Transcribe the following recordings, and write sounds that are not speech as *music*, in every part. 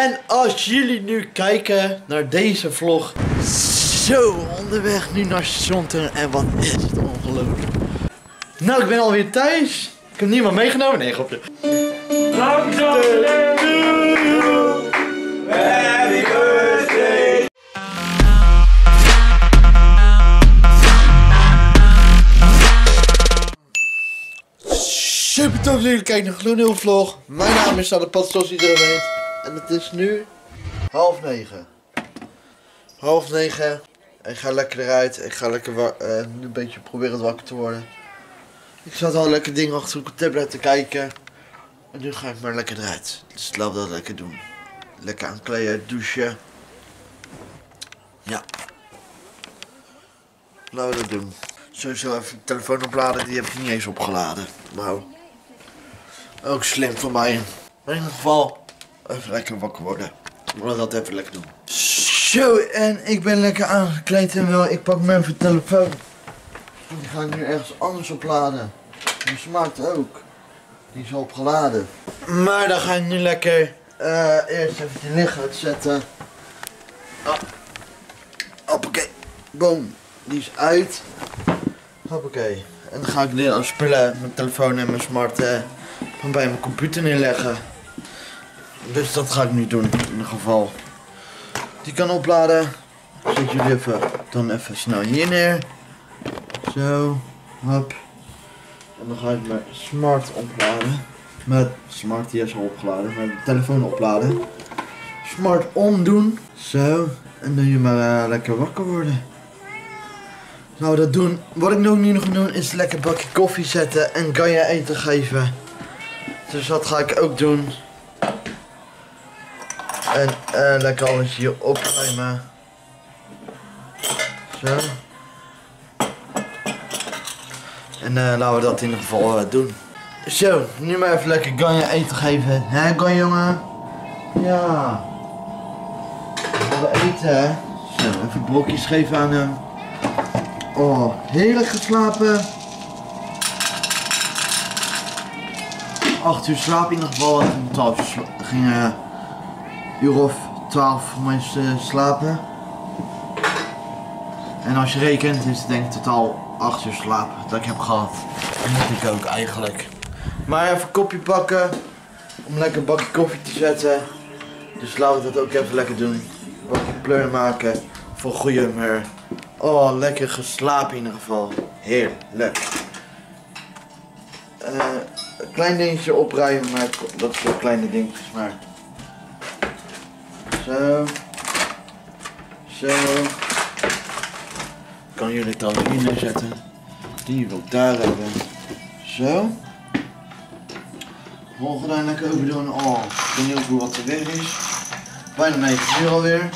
En als jullie nu kijken naar deze vlog. Zo, onderweg nu naar Zonten. En wat is het ongelooflijk. Nou, ik ben alweer thuis. Ik heb niemand meegenomen. Nee, grapje. Super tof dat jullie kijken naar Gloonheel Vlog. Mijn naam is Sander Pat, zoals iedereen weet. En het is nu half negen. Half negen. Ik ga lekker eruit. Ik ga lekker eh, nu een beetje proberen wakker te worden. Ik zat al lekker dingen achter op mijn tablet te kijken. En nu ga ik maar lekker eruit. Dus laten we dat lekker doen. Lekker aankleden, douchen. Ja. Laten we dat doen. Sowieso even de telefoon opladen, die heb ik niet eens opgeladen. Nou, ook slim van mij. Maar in ieder geval, even lekker wakker worden. We dat even lekker doen. Zo, en ik ben lekker aangekleed en wel, ik pak mijn telefoon. Die ga ik nu ergens anders opladen. Die smart ook. Die is al opgeladen. Maar dan ga ik nu lekker eh, eerst even die licht uitzetten. Oh. Hoppakee. Boom. Die is uit. Hoppakee. En dan ga ik de alle spullen, mijn telefoon en mijn smart, van bij mijn computer neerleggen. Dus dat ga ik nu doen, in ieder geval. Die kan opladen. Zet jullie even, dan even snel hier neer. Zo. Hop. En dan ga ik mijn smart opladen. Met smart, die is al opgeladen. Mijn telefoon opladen. Smart omdoen. Zo. En dan je maar eh, lekker wakker worden. Nou, dat doen. Wat ik nog nu nog doen is lekker bakje koffie zetten en Ganja eten geven. Dus dat ga ik ook doen. En eh, lekker alles hier opruimen. Zo. En eh, laten we dat in ieder geval eh, doen. Zo, nu maar even lekker Ganja eten geven. Hè, Ganja jongen? Ja. We eten, hè? Zo, even brokjes geven aan hem. Oh, heerlijk geslapen. 8 uur slaap in ieder geval. Ik ging 12 uur uur of 12 voor mij eh, slapen. En als je rekent is het denk ik totaal 8 uur slaap dat ik heb gehad. Dat moet ik ook eigenlijk. Maar even een kopje pakken. Om lekker een bakje koffie te zetten. Dus laten we dat ook even lekker doen. Een bakje pleur maken. Voor goede humeur. Oh, lekker geslapen in ieder geval. Heerlijk. Eh, een klein dingetje opruimen, maar dat is wel kleine dingetjes, maar. Zo. Zo. Ik kan jullie trouwens hier neerzetten. Die wil ik daar hebben. Zo. Volgende daar lekker over doen. Oh, benieuwd hoe wat er weer is. Bijna 9 uur alweer.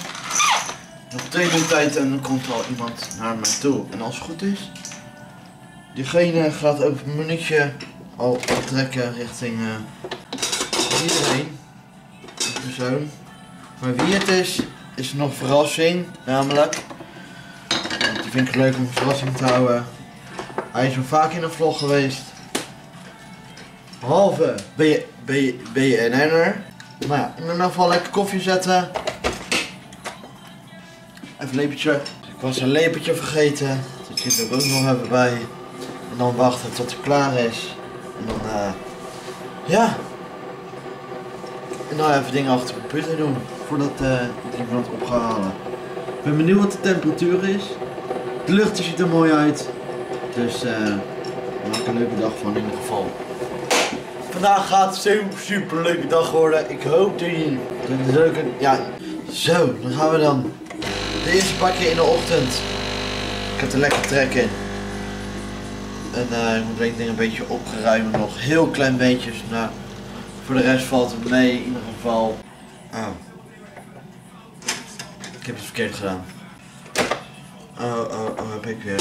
Nog twee minuten tijd en dan komt er al iemand naar mij toe. En als het goed is, diegene gaat over een minuutje al trekken richting eh, iedereen. Een persoon. Maar wie het is, is nog verrassing. Namelijk, want die vind ik leuk om verrassing te houden. Hij is al vaak in een vlog geweest. Je, BNN'er. Maar ja, in ieder geval lekker koffie zetten. Even een lepeltje. Ik was een lepeltje vergeten. Dat zit er ook nog even bij. En dan wachten tot het klaar is. En dan, eh ja. En dan even dingen achter de computer doen. Voordat eh ik op halen. Ik ben benieuwd wat de temperatuur is. De lucht ziet er mooi uit. Dus eh maak een leuke dag van in ieder geval. Vandaag gaat het zo'n super leuke dag worden. Ik hoop dat is ook een, ja, zo, dan gaan we dan. De eerste pakje in de ochtend. Ik heb er lekker trek in. En eh, ik moet alleen dingen een beetje opgeruimen nog. Heel klein beetjes. Nou, voor de rest valt het mee in ieder geval. Oh. Ik heb het verkeerd gedaan. Oh, oh, oh, heb ik weer.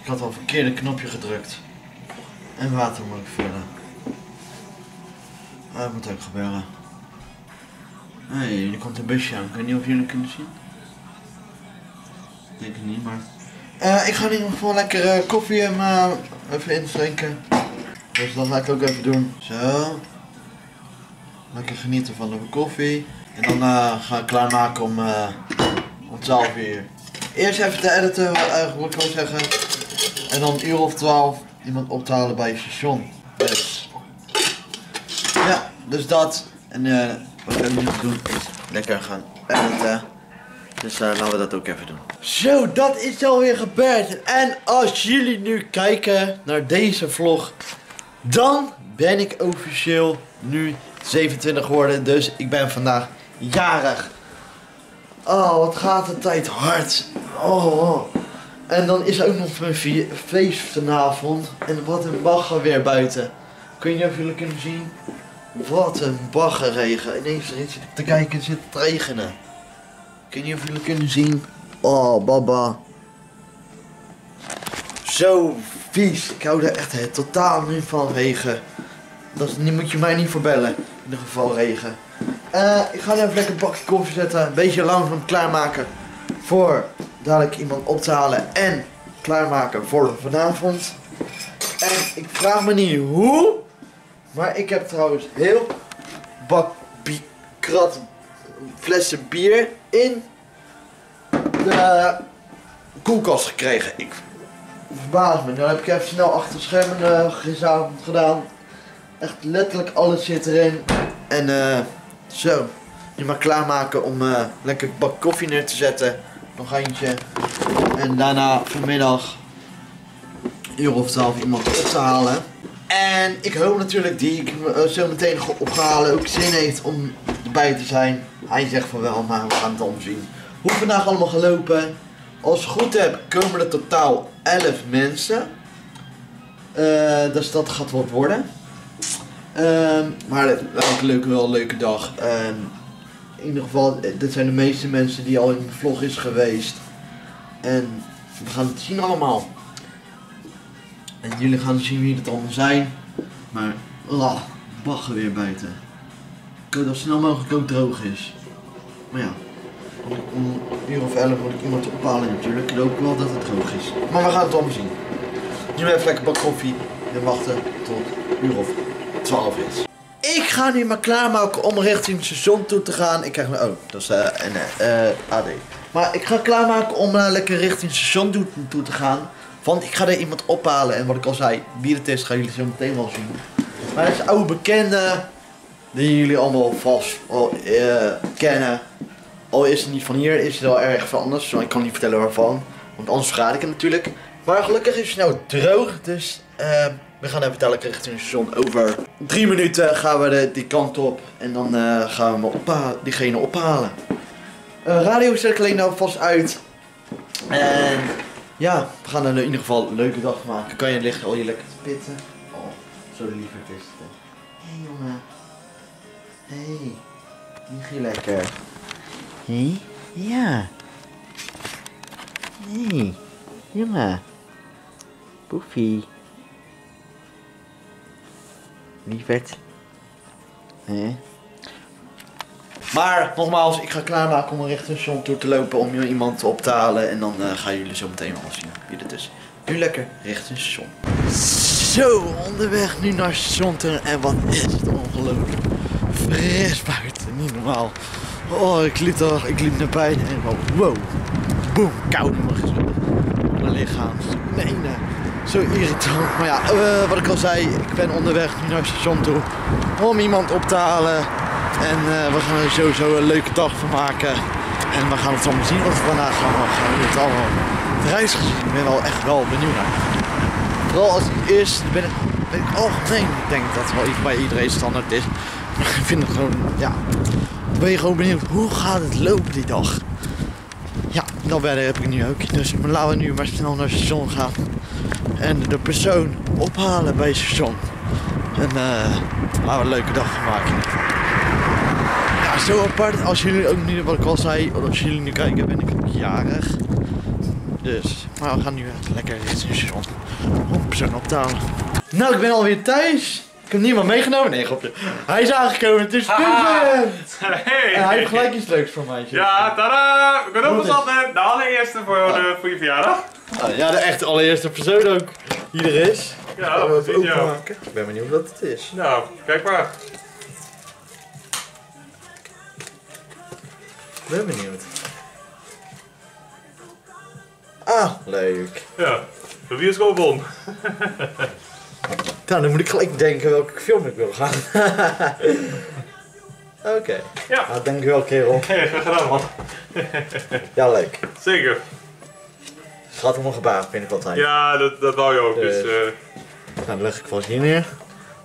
Ik had al verkeerde knopje gedrukt. En water moet ik vullen. Ah, dat moet ook gebeuren. Hé, hey, er komt een busje aan. Ik weet niet of jullie kunnen zien. Denk ik niet, maar... Eh, ik ga in ieder geval lekker eh, koffie en uh, even inschenken. Dus dat ga ik ook even doen. Zo. lekker genieten van de koffie. En dan uh, gaan we klaarmaken om, uh, om 12 uur. Eerst even te editen, eigenlijk wil ik zeggen. En dan een uur of 12 iemand op te halen bij het station. Dus. Ja, dus dat. En uh, wat we nu doen is lekker gaan editen. Dus laten we dat ook even doen. Zo, dat is alweer gebeurd. En als jullie nu kijken naar deze vlog, dan ben ik officieel nu 27 geworden. Dus ik ben vandaag jarig. Oh, wat gaat de tijd hard. Oh, oh. En dan is ook nog mijn feest vanavond. En wat een bagger weer buiten. Kun je of jullie kunnen zien? Wat een baggerregen. Ineens zit ik te kijken, zit het regenen. Kun je of jullie kunnen zien? Oh, baba. Zo vies. Ik hou er echt totaal niet van regen. Dat moet je mij niet verbellen. In ieder geval regen. Uh, ik ga nu even lekker een bakje koffie zetten. Een beetje langzaam klaarmaken. Voor dadelijk iemand op te halen. En klaarmaken voor vanavond. En ik vraag me niet hoe. Maar ik heb trouwens heel bak krat flessen bier in de koelkast gekregen. Ik verbaas me. Dan heb ik even snel achter schermen uh, gisteravond gedaan. Echt letterlijk alles zit erin. En uh, zo. Nu maar klaarmaken om uh, lekker een bak koffie neer te zetten. Nog eentje. En daarna vanmiddag uur of twaalf iemand op te halen. En ik hoop natuurlijk die ik uh, zo meteen ophalen ook zin heeft om erbij te zijn. Hij zegt van wel, maar we gaan het allemaal zien. Hoe vandaag allemaal gelopen. Als ik goed heb komen er totaal 11 mensen. Uh, dus dat gaat wat worden. Uh, maar ook leuk, wel een leuke dag. Uh, in ieder geval, dit zijn de meeste mensen die al in de vlog is geweest. En we gaan het zien allemaal. En jullie gaan zien wie het allemaal zijn. Maar, oh, bagger weer buiten. Ik hoop dat het snel mogelijk ook droog is. Maar ja, om een uur of elf moet ik iemand ophalen natuurlijk. Ik hoop wel dat het droog is. Maar we gaan het allemaal zien. Nu even lekker bak koffie en wachten tot uur of 12 is. Ik ga nu maar klaarmaken om richting het toe te gaan. Ik krijg een... Oh, dat is uh, een uh, AD. Maar ik ga klaarmaken om uh, lekker richting het toe, te gaan. Want ik ga er iemand ophalen. En wat ik al zei, wie het is, gaan jullie zo meteen wel zien. Maar het is een oude bekende. Die jullie allemaal vast al kennen. Al is het niet van hier, is het wel erg van anders. ik kan niet vertellen waarvan. Want anders verraad ik het natuurlijk. Maar gelukkig is het nou droog. Dus we gaan even dadelijk richting het station. Over drie minuten gaan we de, die kant op. En dan uh, gaan we ophalen, diegene ophalen. Uh, radio zet ik alleen nou vast uit. En ja, we gaan er in ieder geval een leuke dag maken. Kan je liggen al je lekker te pitten. Oh, zo lief het is. Hé hey, jongen. Hé, hey, lig je lekker? Hé? Hey? Ja. Hé, hey, jongen. Poefie. Lieverd. Nee. Maar nogmaals, ik ga klaarmaken om richting station toe te lopen om iemand op te halen. En dan uh, gaan jullie zo meteen wel zien wie het is. Nu lekker richting station. Zo, onderweg nu naar toe. En wat is het ongelooflijk. Fris buiten, niet normaal. Oh, ik liep, er, ik liep naar buiten en wow, boem, koud in mijn gezicht. Mijn lichaam. Nee zo irritant. Maar ja, uh, wat ik al zei, ik ben onderweg nu naar het station toe om iemand op te halen. En uh, we gaan er sowieso een leuke dag van maken. En we gaan het allemaal zien wat we vandaag gaan, gaan we het allemaal reis gezien. Ik ben wel echt wel benieuwd naar. Vooral als het eerst ben ik, ben ik algemeen, ik denk dat het wel bij iedereen standaard is. Maar ik vind het gewoon, ja, ben je gewoon benieuwd hoe gaat het lopen die dag. Ja, dat verder heb ik nu ook. Dus laten we nu maar snel naar het station gaan en de persoon ophalen bij het station. En uh, laten we een leuke dag van maken. Ja, zo apart. Als jullie ook niet, wat ik al zei, als jullie nu kijken, ben ik jarig. Dus, maar we gaan nu lekker richting het station om persoon op te halen. Nou, ik ben alweer thuis. Ik heb niemand meegenomen. Nee, grapje. Hij is aangekomen. Het is Vincent. Hey. En hij heeft gelijk iets leuks voor mij. Ja, tada! We kunnen ook altijd de allereerste voor, de, voor je verjaardag. Ah, ja, de echt allereerste persoon ook die er is. Ja, dat we even maken. Ik ben benieuwd wat het is. Nou, kijk maar. ben benieuwd. Ah, leuk. Ja, de bioscoop. *laughs* Nou, dan moet ik gelijk denken welke film ik wil gaan. *laughs* Oké. Ja, Nou, dankjewel kerel. graag gedaan man. Ja, leuk. Zeker. Gaat om een gebaar, vind ik altijd. Ja, dat, dat wou je ook. Dus, Dus- eh, Nou, dan leg ik vast hier neer.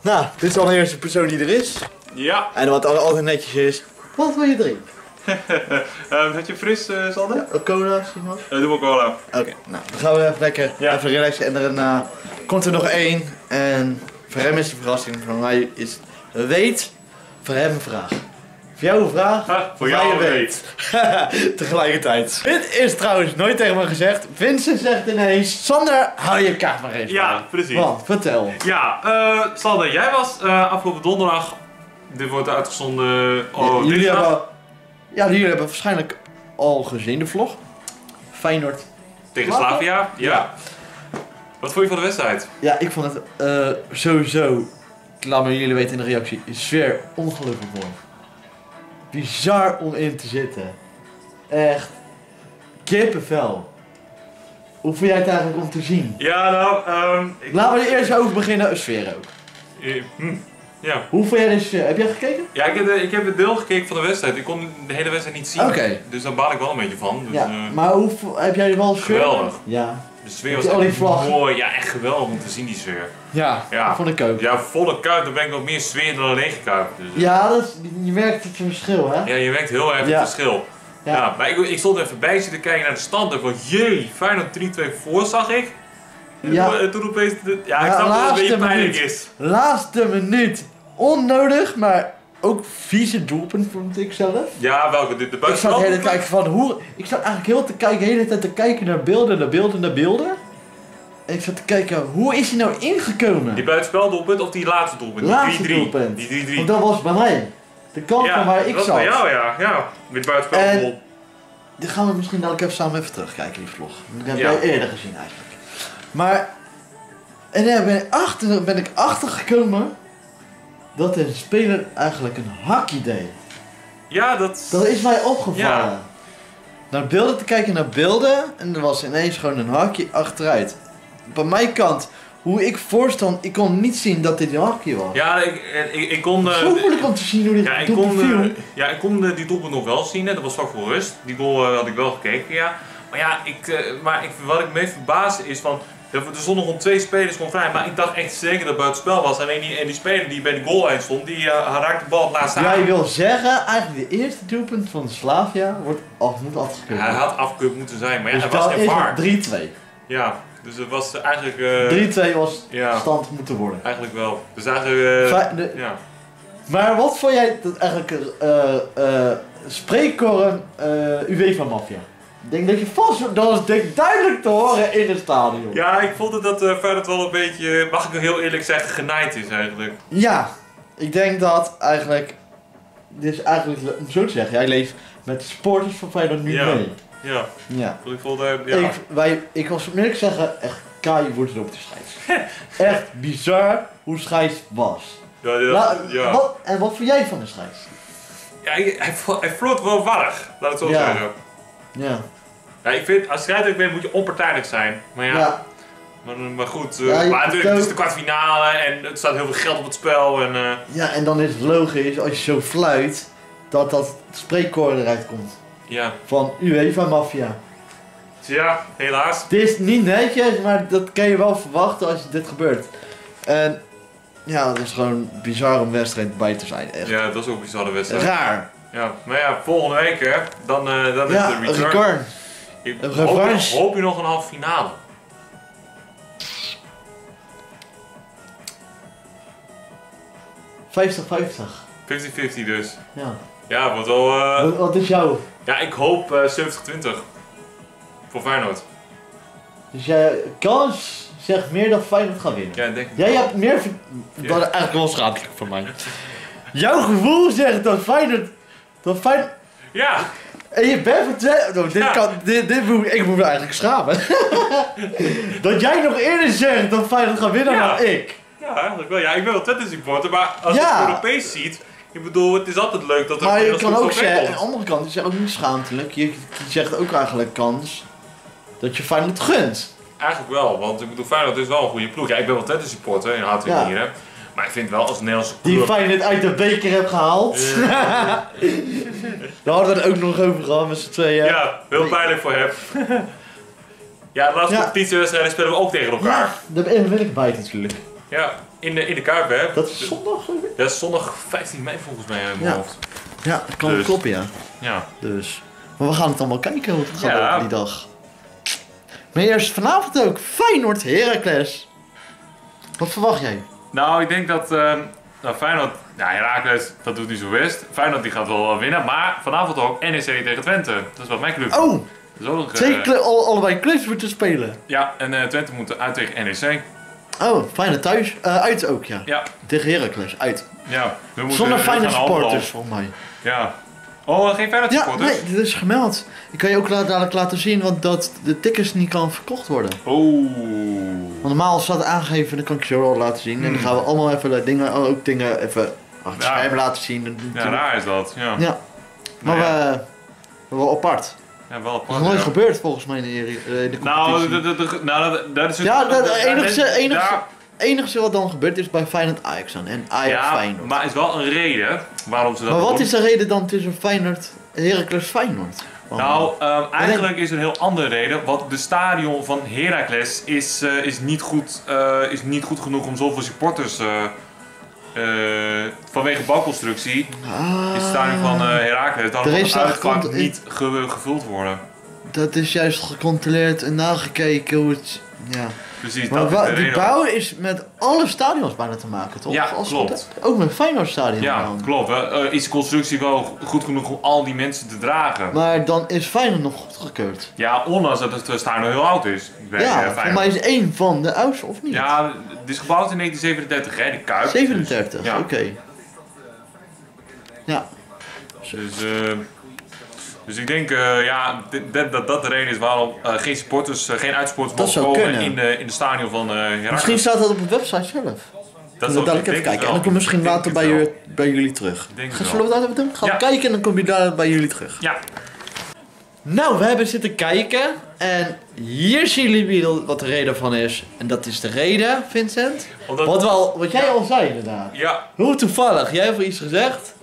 Nou, dit is al de eerste persoon die er is. ja. En wat al- altijd netjes is. Wat wil je drinken? *laughs* Eh, heb je fris, eh Sander? Ja, cola, Simon? Eh, doe maar cola. Oké, nou, dan gaan we even lekker Ja. even relaxen. En daarna komt er nog één. En voor hem is de verrassing. Voor mij is weet. Voor hem een vraag. Voor jou een vraag. Ha, voor jou weet. *laughs* Tegelijkertijd. Dit is trouwens nooit tegen me gezegd. Vincent zegt ineens: Sander, hou je kaart maar even. Ja, bij." precies. Want, vertel. Ja, eh Sander, jij was afgelopen donderdag. Dit wordt uitgezonden. Oh, jullie, hebben, ja, jullie hebben waarschijnlijk al gezien de vlog. Feyenoord. Tegen Slavia? Ja. Wat vond je van de wedstrijd? Ja, ik vond het eh, sowieso, laat me jullie weten in de reactie, sfeer ongelukkig mooi. Bizar om in te zitten. Echt kippenvel. Hoe vond jij het eigenlijk om te zien? Ja, nou, ehm ik... Laten we er eerst over beginnen, sfeer ook. Eh, hm, Ja. Hoe vond jij de sfeer? Heb jij gekeken? Ja, ik heb, de, ik heb het deel gekeken van de wedstrijd. Ik kon de hele wedstrijd niet zien. Oké. Dus daar baal ik wel een beetje van. Dus, Ja, eh, maar hoe heb jij wel sfeer? Geweldig. Ja. de sfeer was echt mooi. Ja, echt geweldig om te zien die sfeer. Ja, Ja. ik ook. Ja, volle kuip, dan ben ik nog meer sfeer dan een lege kuip. Dus, eh, Ja, dat is, je merkt het verschil, hè? ja, je merkt heel erg Ja. het verschil. Ja. Ja. maar ik, ik stond even bij zitten kijken naar de stand en van jee, Feyenoord 3-2 voor zag ik. En Ja. toen- en toen opeens, ja, ik Ja, snap dat het een beetje pijnlijk minuut. is. Laatste minuut. Onnodig, maar ook vieze doelpunt vond ik zelf. Ja, welke? De, de Ik zat de hele tijd kijken van hoe. Ik zat eigenlijk heel te kijken, de hele tijd te kijken naar beelden, naar beelden, naar beelden. En ik zat te kijken, hoe is hij nou ingekomen? Die buitenspeldoelpunt of die laatste doelpunt? Die Laatste 3-3. doelpunt. Die 3-3. Want dat was bij mij. De kant van waar ik dat zat. bij jou, ja. ja. Met buitenspel. En- Die gaan we misschien dadelijk even samen even terugkijken, die vlog. Ik heb Ja. jij eerder gezien eigenlijk. Maar. En daar ben ik achter, ben ik achtergekomen dat een speler eigenlijk een hakje deed. Ja, dat... Dat is mij opgevallen. Ja. Naar beelden te kijken naar beelden en er was ineens gewoon een hakje achteruit. Bij mijn kant, hoe ik voorstand, ik kon niet zien dat dit een hakje was. Ja, ik, ik, ik kon... eh, Zo moeilijk om te zien hoe dit Ja, ik kon, viel. eh, ja, ik kon eh, die doelpunt nog wel zien, hè. dat was vlak voor rust. Die goal had ik wel gekeken, ja. Maar ja, ik, maar ik, wat ik me meest verbaasde is van... Er stonden gewoon twee spelers gewoon vrij, maar ik dacht echt zeker dat het buitenspel was. Alleen die, en die speler die bij de goal eind stond, die eh, raakte de bal het laatste aan. Jij wil zeggen, eigenlijk de eerste doelpunt van Slavia wordt af, moet afgekeurd. Hij had afgekeurd moeten zijn, maar ja, dus hij was geen VAR. het 3-2. Ja, dus het was eigenlijk... eh 3-2 was ja, stand moeten worden. eigenlijk wel. Dus eigenlijk... eh, de- ja. maar wat vond jij dat eigenlijk spreekkoren eh UEFA Mafia? Ik denk dat je vast, dat was denk duidelijk te horen in het stadion. ja, ik vond het dat eh Feyenoord wel een beetje, mag ik heel eerlijk zeggen, genaaid is eigenlijk. Ja, ik denk dat eigenlijk, dit is eigenlijk, om zo te zeggen, jij leeft met de supporters van Feyenoord nu Ja. mee. Ja, Ja. ik vond... eh, ja. Ik, wij, ik was eerlijk zeggen, echt kaai wordt op de scheids. *laughs* echt bizar hoe scheids was. Ja, ja, La- ja. wat, en wat vond jij van de scheids? Ja, hij, hij, hij floot wel warrig, laat het zo Ja. zeggen. Ja. Ja, ik vind, als bent moet je onpartijdig zijn. Maar ja, Ja. Maar, maar goed. eh, Ja, maar natuurlijk, het is de kwartfinale en er staat heel veel geld op het spel. En, eh, ja, en dan is het logisch als je zo fluit dat dat spreekkoor eruit komt. ja. Van UEFA Mafia. Ja, helaas. Het is niet netjes, maar dat kan je wel verwachten als dit gebeurt. En ja, het is gewoon bizar om wedstrijd bij te zijn. Echt. Ja, dat was ook een bizarre wedstrijd. Raar. Ja, maar ja, volgende week hè, dan, eh, dan Ja, is de return. Ik een hoop, je nog een halve finale? 50-50. 50-50 dus. Ja. Ja, wordt wel... eh, Wat, wat is jouw? ja, ik hoop eh 70-20. Voor Feyenoord. Dus jij kans zegt meer dat Feyenoord gaat winnen. Ja, ik denk ik Jij wel. hebt meer... ver- Dat is eigenlijk wel schadelijk voor mij. *laughs* Jouw gevoel zegt dat Feyenoord... Dat Feyenoord... Ja, En je bent twee... Oh, dit Ja. kan... Dit, dit moet, ik moet me eigenlijk schamen. *laughs* dat jij nog eerder zegt dat Feyenoord gaat winnen Ja. dan ik. ja, eigenlijk wel. Ja, ik ben wel Twente supporter, maar als Ja. je het Europees ziet, Ik bedoel, het is altijd leuk dat er Maar je kan ook zeggen, aan de andere kant, is ook niet schaamtelijk. Je, je zegt ook eigenlijk kans dat je Feyenoord gunt. Eigenlijk wel, want ik bedoel, Feyenoord is wel een goede ploeg. Ja, ik ben wel Twente supporter in hart en nieren. Maar ik vind wel als Nederlandse Die club... Feyenoord uit de beker hebt gehaald. *laughs* Daar hadden we het ook nog over gehad met z'n tweeën. Ja, heel pijnlijk voor hem. Ja, de laatste Ja. competitiewedstrijden spelen we ook tegen elkaar. Ja, daar ben ik bij natuurlijk. Ja, in de, in de Kuip. Dat is zondag. geloof ik. Dat is zondag 15 mei volgens mij in mijn Ja. hoofd. Ja, dat kan Dus. kloppen, ja. Ja. Dus. Maar we gaan het allemaal kijken hoe het gaat Ja. die dag. Maar eerst vanavond ook Feyenoord Heracles. Wat verwacht jij? Nou, ik denk dat uh, nou, Feyenoord... Ja, Herakles, dat doet niet zo best. Feyenoord die gaat wel winnen. Maar vanavond ook NEC tegen Twente. Dat is wat mijn club. Oh, nog, eh, twee cl- al- allebei clubs moeten spelen. Ja, en eh, Twente moet uit tegen NEC. Oh, Feyenoord thuis. Eh, uit ook, ja. Ja, Tegen Heracles, uit. ja. We moeten Zonder Feyenoord supporters, volgens mij. Ja. Oh, geen Feyenoord Ja, supporters? nee, dit is gemeld. Ik kan je ook dadelijk laten zien, want dat de tickets niet kan verkocht worden. Oh. Want normaal staat aangegeven, dan kan ik je zo al laten zien. En dan Hmm. gaan we allemaal even de dingen, ook dingen even achter het Ja. laten zien. Ja, raar is dat. Ja, Ja. Maar Nou ja. we, wel apart. ja wel Dat apart. is nooit gebeurd volgens mij in de, eh, in de Nou, competitie. de, de, de, nou dat, dat is het. Ja, dat- dat- enigste- enige wat dan gebeurt is bij Feyenoord Ajax dan. En Ajax ja, Feyenoord. maar is wel een reden waarom ze dat Maar wat doen. is de reden dan tussen Feyenoord Heracles Feyenoord? Nou, ehm, eigenlijk is er een heel andere reden. Want de stadion van Heracles is, eh, is, niet, goed, eh, is niet goed genoeg om zoveel supporters. eh, vanwege bouwconstructie Ah, is het stadion van eh Heracles. Dan kan het uitvak niet ge- gevuld worden. dat is juist gecontroleerd en nagekeken hoe het... Ja. Precies, Maar dat die bouw is met alle stadions bijna te maken, toch? Ja, Als klopt. het- Ook met Feyenoord stadion Ja, dan. klopt. Eh, is de constructie wel goed genoeg om al die mensen te dragen? Maar dan is Feyenoord nog goedgekeurd. Ja, ondanks dat het stadion heel oud is. bij, eh, Ja, voor mij is één van de oudste, of niet? Ja, het is gebouwd in 1937, hè, de Kuip. 37, Ja. oké. Ja, Dus, eh, dus ik denk eh, ja, dat, dat dat de reden is waarom eh, geen supporters, eh, geen uitsporters mogen komen in de, in de stadion van Heracles. misschien staat dat op de website zelf. dat zou- dadelijk ik even kijken. En dan kom ik misschien later bij, bij jullie terug. Gaan zullen we dat even doen? Gaan Ja. kijken en dan kom je daar bij jullie terug. Ja, Nou, we hebben zitten kijken en hier zien jullie wat de reden van is. En dat is de reden, Vincent. omdat, Wat, we al, wat jij al zei inderdaad. ja, Hoe toevallig, jij hebt iets gezegd.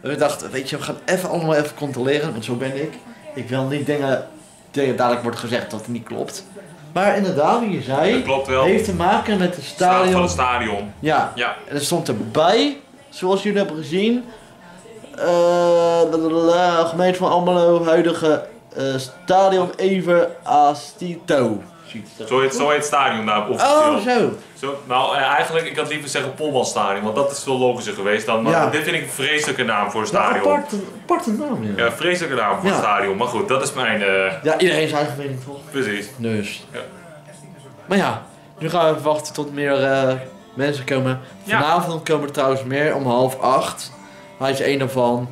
We dachten, weet je, we gaan even allemaal even controleren, want zo ben ik. Ik wil niet dingen, dingen dadelijk wordt gezegd dat het niet klopt. Maar inderdaad, wie je dat zei, klopt wel. heeft te maken met de Staat van stadion. het stadion. Ja, Ja, en er stond erbij, zoals jullie hebben gezien, eh uh, gemeente van Almelo, huidige eh, stadion Even Astito. Zo heet, zo heet het stadion daar officieel. Oh, zo. Zo, nou, eh, eigenlijk, ik had liever zeggen Polmanstadion, want dat is veel logischer geweest dan. Maar Ja. dit vind ik een vreselijke naam voor een Ja, stadion. aparte, aparte naam, ja. Ja, vreselijke naam voor Ja. een stadion. Maar goed, dat is mijn. eh, Ja, iedereen zijn eigen mening toch? precies. Dus. Ja. Maar ja, nu gaan we even wachten tot meer eh, mensen komen. Ja. Vanavond komen er trouwens meer om half acht. Hij is één daarvan.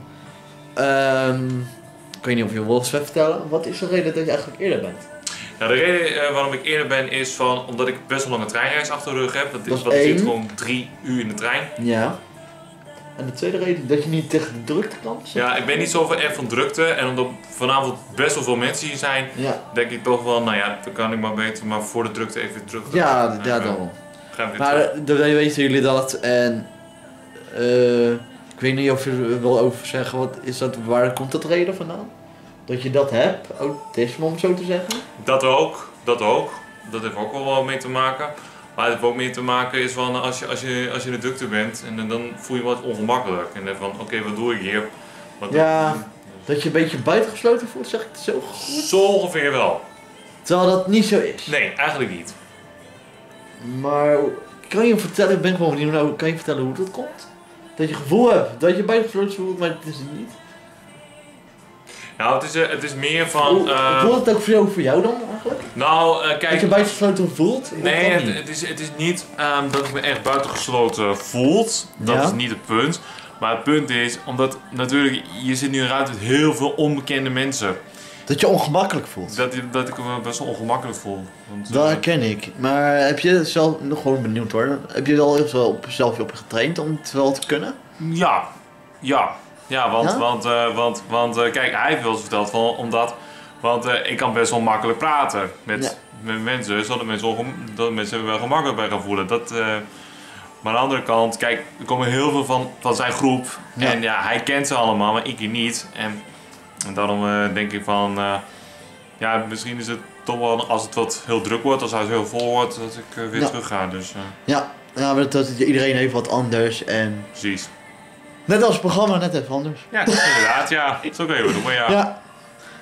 Ehm, ik weet niet of je wil eens vertellen. Wat is de reden dat je eigenlijk eerder bent? Ja, de reden eh, waarom ik eerder ben is van omdat ik best wel lange treinreis achter de rug heb. Dat Dat is wat zit gewoon drie uur in de trein. Ja. En de tweede reden, dat je niet tegen de drukte kan? Ja, ik ben niet zo van erg van drukte en omdat vanavond best wel veel mensen hier zijn, Ja, denk ik toch wel, nou ja, dan kan ik maar beter maar voor de drukte even terug. ja, ja Eh, dan. Maar eh, dan weten jullie dat en... eh, ik weet niet of je er wil over zeggen, wat is dat, waar komt dat reden vandaan? Dat je dat hebt, autisme om zo te zeggen? Dat ook, dat ook. Dat heeft ook wel wat mee te maken. Maar het heeft ook mee te maken is van als je, als je, als je in de drukte bent en dan- voel je je wat ongemakkelijk. En dan van oké, wat doe ik hier? Wat Ja. Dat je een beetje buitengesloten voelt, zeg ik het zo goed? Zo ongeveer wel. Terwijl dat niet zo is. Nee, eigenlijk niet. Maar kan je vertellen, ik ben gewoon benieuwd, nou, kan je vertellen hoe dat komt? Dat je gevoel hebt dat je buitengesloten voelt, maar het is het niet. Nou, het is, eh, het is meer van. Hoe eh, voelt het ook voor jou, voor jou dan eigenlijk? nou, eh, Dat kijk. je buitengesloten voelt? Nee, het, is, het is niet ehm, dat ik me echt buitengesloten voelt. Dat Ja. is niet het punt. Maar het punt is, omdat natuurlijk, je zit nu in een ruimte met heel veel onbekende mensen. Dat je ongemakkelijk voelt. Dat, dat ik me best wel ongemakkelijk voel. Want, Dat herken ik. Maar heb je zelf, nog gewoon benieuwd hoor, heb je heel veel op jezelf op getraind om het wel te kunnen? ja, Ja, ja want, Ja? want, eh, want, want eh, kijk, hij heeft wel eens verteld van, omdat, want eh, ik kan best wel makkelijk praten met, Ja. met mensen, zodat mensen, ongem- dat mensen wel gemakkelijk bij gaan voelen. Dat, eh, maar aan de andere kant, kijk, er komen heel veel van, van zijn groep Ja. en ja, hij kent ze allemaal, maar ik niet. En, en daarom eh, denk ik van, eh, ja, misschien is het toch wel, als het wat heel druk wordt, als hij heel vol wordt, dat ik eh, weer terug ga. Dus eh, Ja, ja maar dat, iedereen heeft wat anders en precies. Net als het programma, net even anders. Ja, inderdaad, ja. Zo kun je doen, maar ja. Ja.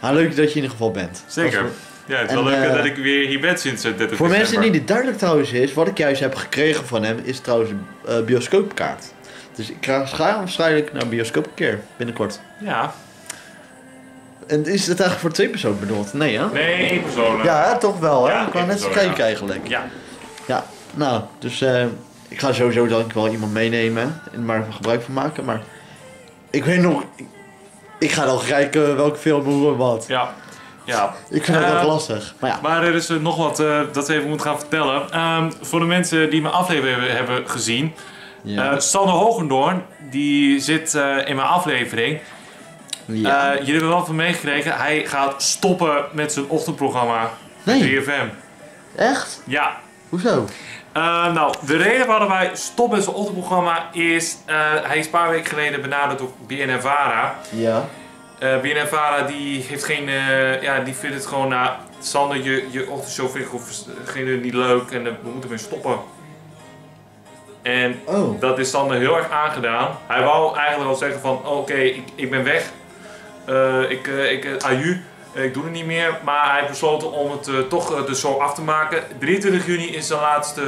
Ah, leuk dat je in ieder geval bent. Zeker. Ja, het is wel leuk eh, dat ik weer hier ben sinds eh, 30 Voor mensen die niet duidelijk trouwens is, wat ik juist heb gekregen van hem, is trouwens een eh, bioscoopkaart. Dus ik ga waarschijnlijk naar een bioscoop een keer, binnenkort. Ja. En is het eigenlijk voor twee personen bedoeld? Nee, hè? Nee, één persoon. Ja, hè, toch wel, hè? Ja, ik wou één net zo kijken eigenlijk. Ja. Ja, nou, dus eh, ik ga sowieso ik wel iemand meenemen en maar gebruik van maken. Maar ik weet nog, ik, ik ga nog kijken welke film, hoe en wat. Ja. Ja. Ik vind dat Eh, ook lastig. Maar ja, Maar er is nog wat eh, dat we even moeten gaan vertellen. Ehm, voor de mensen die mijn aflevering hebben, gezien. ja. eh Sander Hogendoorn, die zit eh, in mijn aflevering. ja. Jullie hebben wel van meegekregen. Hij gaat stoppen met zijn ochtendprogramma. nee, 3FM. echt? Ja. Hoezo? Eh, nou, de reden waarom wij stoppen met zijn ochtendprogramma is... eh, hij is een paar weken geleden benaderd door BNNVARA. Ja. Eh BNNVARA die heeft geen... ja, die vindt het gewoon... Nou, Sander, je, je ochtendshow vind ik niet leuk en we moeten weer stoppen. En Oh. dat is Sander heel erg aangedaan. Hij wou eigenlijk al zeggen van... Oké, ik, ik ben weg. Ik, ik, aju. Eh, Ik doe het niet meer, maar hij heeft besloten om het eh, toch eh, de show af te maken. 23 juni is de laatste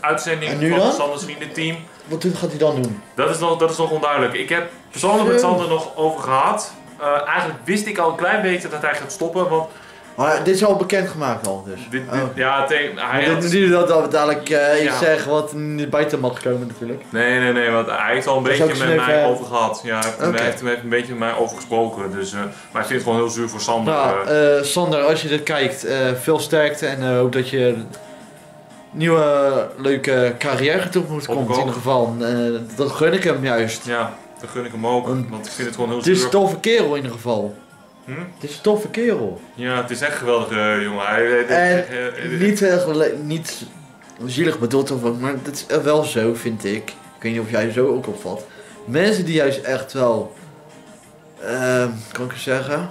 uitzending En nu van dan? het Sanders Vriendenteam. Wat gaat hij dan doen? Dat is, nog, dat is nog onduidelijk. Ik heb persoonlijk met Zo. Sander nog over gehad. Eh, eigenlijk wist ik al een klein beetje dat hij gaat stoppen. Want Maar dit is al bekendgemaakt al, dus. dit, Oh. dit- ja, hij had- dit is dat dat dadelijk eh, iets Ja. zeggen wat niet buiten mag komen natuurlijk. Nee, nee, nee, want hij heeft al een is beetje met mij over gehad. Ja, hij heeft, hij heeft, hij heeft een beetje met mij over gesproken. Dus, eh, maar ik vind het gewoon heel zuur voor Sander. Nou, eh. Sander, als je dit kijkt, veel sterkte en hoop dat je nieuwe leuke carrière tegemoet komt in ieder geval. Dat gun ik hem juist. ja, dat gun ik hem ook. Want- ik vind het gewoon heel Het is zuur. een toffe kerel in ieder geval. Hm? Het is een toffe kerel. Ja, het is echt geweldig, eh, jongen. Hij, hij- En hij- niet, eh, gele- niet zielig bedoeld of wat, maar dat is wel zo, vind ik. Ik weet niet of jij zo ook opvalt. Mensen die juist echt wel, ehm, kan ik zeggen,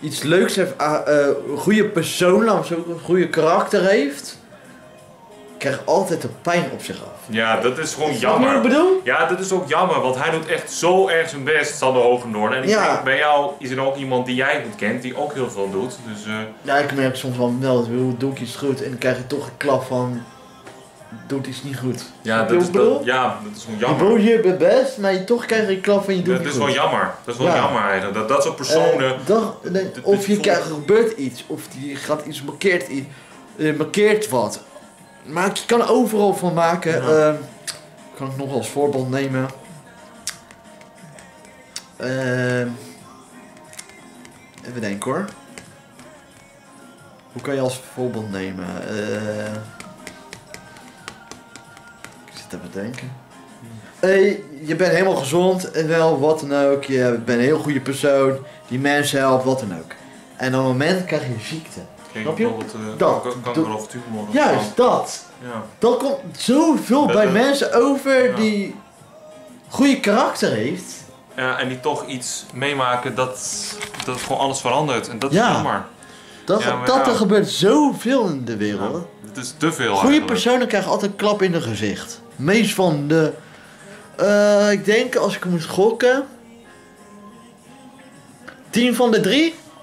iets leuks heeft, eh, een goede persoon, een goede karakter heeft, krijgt altijd de pijn op zich af. Ja, dat is gewoon Snap je wat ik jammer. bedoel? Ja, dat is ook jammer, want hij doet echt zo erg zijn best, Sander Hogendoorn. En ik Ja. denk, bij jou is er ook iemand die jij goed kent, die ook heel veel doet. Dus eh, Ja, ik merk soms wel, wel, hoe doe ik iets goed en dan krijg je toch een klap van, doet iets niet goed. ja, je dat is, dat, ja, dat is gewoon Je jammer. doet je best, maar je toch krijg je een klap van je doet Dat niet is goed. wel jammer. Dat is wel Ja. jammer eigenlijk. Dat, dat soort personen. Eh, dit of je voelt- krijgt, er gebeurt iets, of die gaat iets markeert, eh, markeert wat. Maar je kan er overal van maken. Ja. Ehm, kan ik nog als voorbeeld nemen. Ehm, even denken hoor. Hoe kan je als voorbeeld nemen? Eh, ik zit even te denken. Eh, je bent helemaal gezond en wel wat dan ook. Je bent een heel goede persoon die mensen helpt, wat dan ook. En op een moment krijg je ziekte. Kijk, Snap je? bijvoorbeeld uh, Dat. kanker, of tumor. Juist, dat. Ja. Dan komt zoveel Dat- bij dat- mensen over Ja. die goede karakter heeft. ja, en die toch iets meemaken dat, dat gewoon alles verandert. En dat is Ja. jammer. Dat, Ja, dat er gebeurt zoveel in de wereld. Het is te veel Goede eigenlijk. personen krijgen altijd een klap in de gezicht. Meest van de... eh, ik denk, als ik moet gokken... 10 van de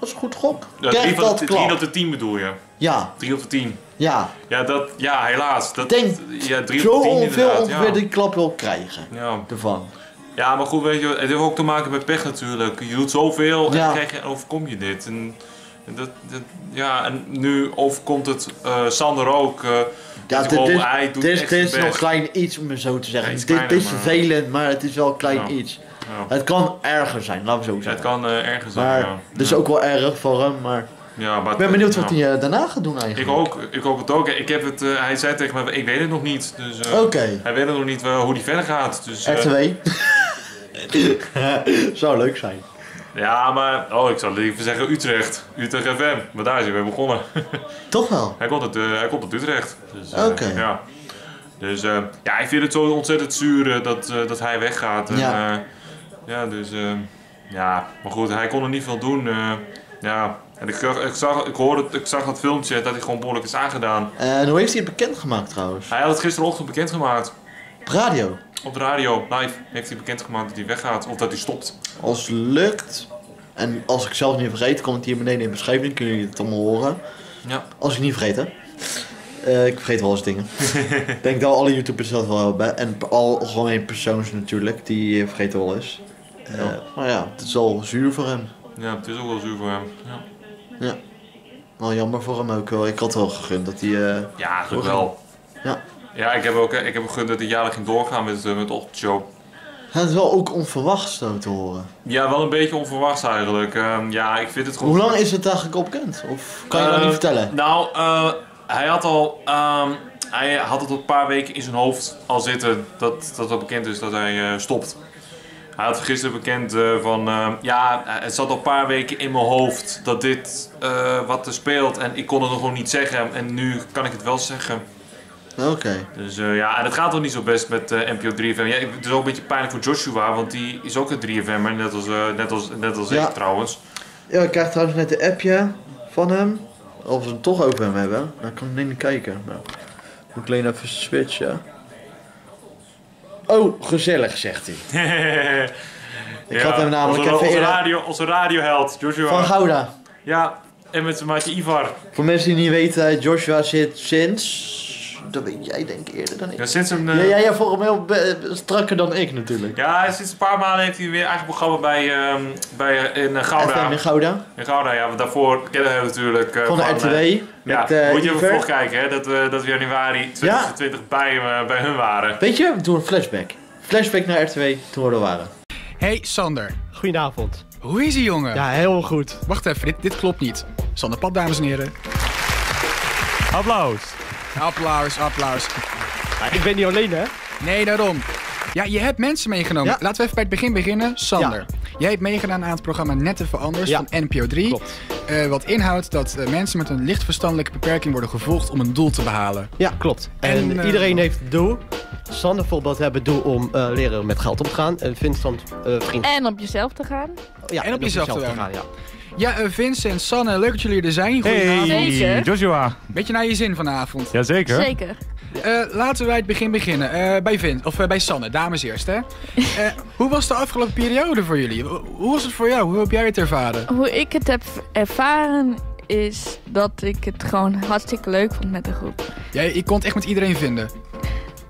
als ik goed gok, Ja, drie, van dat de, klap. drie op de tien bedoel je? Ja, Drie op de tien. ja. Ja, dat, ja helaas. Dat, denk ja, drie Zo op de tien ongeveer ongeveer Ja. die klap wil krijgen Ja. ervan. ja, maar goed, weet je, het heeft ook te maken met pech natuurlijk. Je doet zoveel en Ja. krijg je, overkom je dit. En, en dat, dat, ja, en nu overkomt het eh, Sander ook. eh, Ja, het dit, gewoon, dit, hij doet dit, is- echt dit is zijn nog klein iets om het zo te zeggen. Dit, is vervelend, maar het is wel een klein Ja. iets. Ja. Het kan erger zijn, laten we zo Ja, het zeggen. kan eh, ergens zijn, maar ja. het ja. ook wel erg voor hem, maar Ja, maar ik ben benieuwd wat hij eh, daarna gaat doen Ik eigenlijk. ook, ik hoop het ook. Ik heb het, eh, hij zei tegen me, ik weet het nog niet. Dus, Oké, Hij weet nog niet hoe die verder gaat. Dus, RTW. *laughs* Zou leuk zijn. Ja, maar... Oh, ik zou liever zeggen Utrecht. Utrecht FM. Maar daar is hij weer begonnen. *laughs* Toch wel? hij, komt uit, hij komt uit Utrecht. Dus, Oké. Ja. Dus eh, ja, ik vind het zo ontzettend zuur dat, dat hij weggaat. Ja. Ja, dus... eh, ja, maar goed, hij kon er niet veel doen. eh, ja, en ik, zag- ik, zag, ik, hoorde, ik zag dat filmpje dat hij gewoon behoorlijk is aangedaan. En hoe heeft hij het bekendgemaakt trouwens? Hij had het gisterochtend bekendgemaakt. Op radio. Op de radio, live, heeft hij bekendgemaakt dat hij weggaat. Of dat hij stopt. Als het lukt, en als ik zelf niet vergeet, komt het hier beneden in de beschrijving, kunnen jullie het allemaal horen. Ja. Als ik niet vergeet, hè. Eh, ik vergeet wel eens dingen. *laughs* ik denk dat alle YouTubers dat wel hebben. En al algemeen persoons natuurlijk, die eh, vergeten wel eens. Ja. Maar ja, het is al zuur voor hem. Ja, het is ook wel zuur voor hem. Ja, Ja. Wel jammer voor hem ook wel. Ik had wel gegund dat hij... eh, ja eigenlijk Doorgaan. wel. Ja. Ja, ik heb ook eh, ik heb gegund dat hij jaren ging doorgaan met, eh, met de ochtendshow. Het is wel ook onverwacht zo te horen. Ja, wel een beetje onverwachts eigenlijk. Ehm, ja, ik vind het gewoon... Hoe lang is het eigenlijk al bekend? Of kan je dat niet vertellen? Nou, hij had al... ehm, hij had het al een paar weken in zijn hoofd al zitten dat dat al bekend is dat hij stopt. Hij had gisteren bekend eh, van... eh, ja, het zat al een paar weken in mijn hoofd dat dit eh, wat er speelt. En ik kon het nog gewoon niet zeggen. En nu kan ik het wel zeggen. Oké. Dus eh, ja, en het gaat ook niet zo best met eh, NPO 3FM. Ja, het is ook een beetje pijnlijk voor Joshua, want die is ook een 3FM'er, net als, eh, net als, net als Ja. ik trouwens. Ja, ik krijg trouwens net een appje van hem. Of we het toch over hem hebben. Dan kan ik niet kijken. Nou, moet ik alleen even switchen. Oh, gezellig, zegt hij. *laughs* Ik had hem namelijk onze, even onze, eerder- radio, onze radioheld, Joshua. Van Gouda. Ja, en met zijn maatje Ivar. Voor mensen die niet weten, Joshua zit sinds... Dat weet jij denk ik eerder dan ik. Ja, sinds een... Ja, eh, ja, ja volgens mij wel be- strakker dan ik natuurlijk. ja, sinds een paar maanden heeft hij weer eigen programma bij, ehm, bij eh, in eh, Gouda. FM in Gouda. In Gouda, ja, want daarvoor kennen we natuurlijk eh, Van de eh, RTW. Ja, Met eh moet je even Iver. voorkijken, hè, dat we, dat we januari 2020 bij, eh, bij hun waren. Weet je, doe een flashback. Flashback naar RTW, toen we er waren. Hey Sander, Goedenavond. hoe is ie jongen? Ja, heel goed. Wacht even, dit, dit klopt niet. Sander Pap, dames en heren. Applaus. Applaus, applaus. ik ben niet alleen, hè? Nee, daarom. Ja, je hebt mensen meegenomen. Ja. Laten we even bij het begin beginnen. Sander, jij hebt meegedaan aan het programma Net Even Anders Ja. van NPO 3. Klopt. Eh, wat inhoudt dat eh, mensen met een licht verstandelijke beperking worden gevolgd om een doel te behalen. Ja, klopt. En, En, eh, iedereen heeft het doel. Sander bijvoorbeeld hebben het doel om eh, leren met geld om te gaan. En Vincent, eh vriend... En op jezelf te gaan. ja, en op jezelf te gaan, ja. Ja, eh, Vincent, Sanne, leuk dat jullie er zijn. Goedenavond. Zeker. Joshua. Beetje naar je zin vanavond. Jazeker. Zeker. Eh, laten we bij het begin beginnen. Eh, bij Vin, of eh, bij Sanne, dames eerst hè. *laughs* Hoe was de afgelopen periode voor jullie? Hoe was het voor jou? Hoe heb jij het ervaren? Hoe ik het heb ervaren is dat ik het gewoon hartstikke leuk vond met de groep. Jij, je kon het echt met iedereen vinden.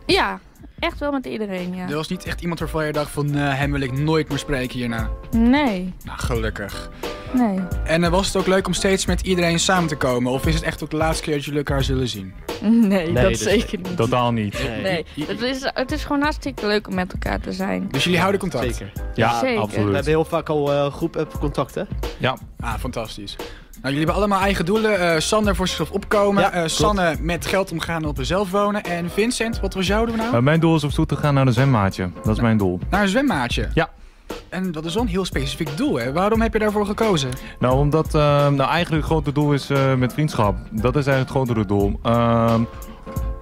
Ja, echt wel met iedereen, ja. Er was niet echt iemand waarvan je dacht van, eh, hem wil ik nooit meer spreken hierna. Nee, Nou, gelukkig. nee. En eh, was het ook leuk om steeds met iedereen samen te komen? Of is het echt ook de laatste keer dat jullie elkaar zullen zien? *laughs* Nee, dat dus- zeker niet. Totaal niet. Nee. Nee, het is, het is gewoon hartstikke leuk om met elkaar te zijn. Dus jullie houden contact? Zeker. Ja, Zeker. We absoluut. hebben heel vaak al eh groep app contacten. Ja, Ah, fantastisch. Nou, jullie hebben allemaal eigen doelen. Eh, Sander voor zichzelf opkomen. Ja, Eh, Sanne met geld omgaan en op zichzelf wonen. En Vincent, wat was jouw doel nou? maar mijn doel is op zoek te gaan naar een zwemmaatje. Dat is mijn doel. Naar een zwemmaatje. Ja. En dat is wel een heel specifiek doel, hè? Waarom heb je daarvoor gekozen? Nou, omdat uh, nou, eigenlijk het grote doel is uh, met vriendschap. Dat is eigenlijk het grotere doel. Uh,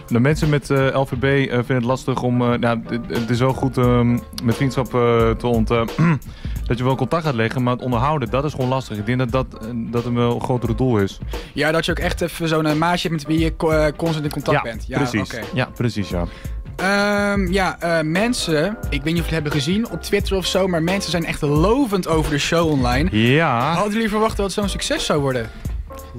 de mensen met uh, LVB uh, vinden het lastig om... Uh, nou, het is wel goed um, met vriendschap te ont... *clears throat* dat je wel contact gaat leggen, maar het onderhouden, dat is gewoon lastig. Ik denk dat dat, dat een wel grotere doel is. Ja, dat je ook echt even zo'n maatje hebt met wie je uh, constant in contact ja, bent. Ja, precies. Okay. Ja, precies, ja. Um, ja, uh, mensen, ik weet niet of jullie het hebben gezien op Twitter of zo, maar mensen zijn echt lovend over de show online. Ja. Hadden jullie verwacht dat het zo'n succes zou worden?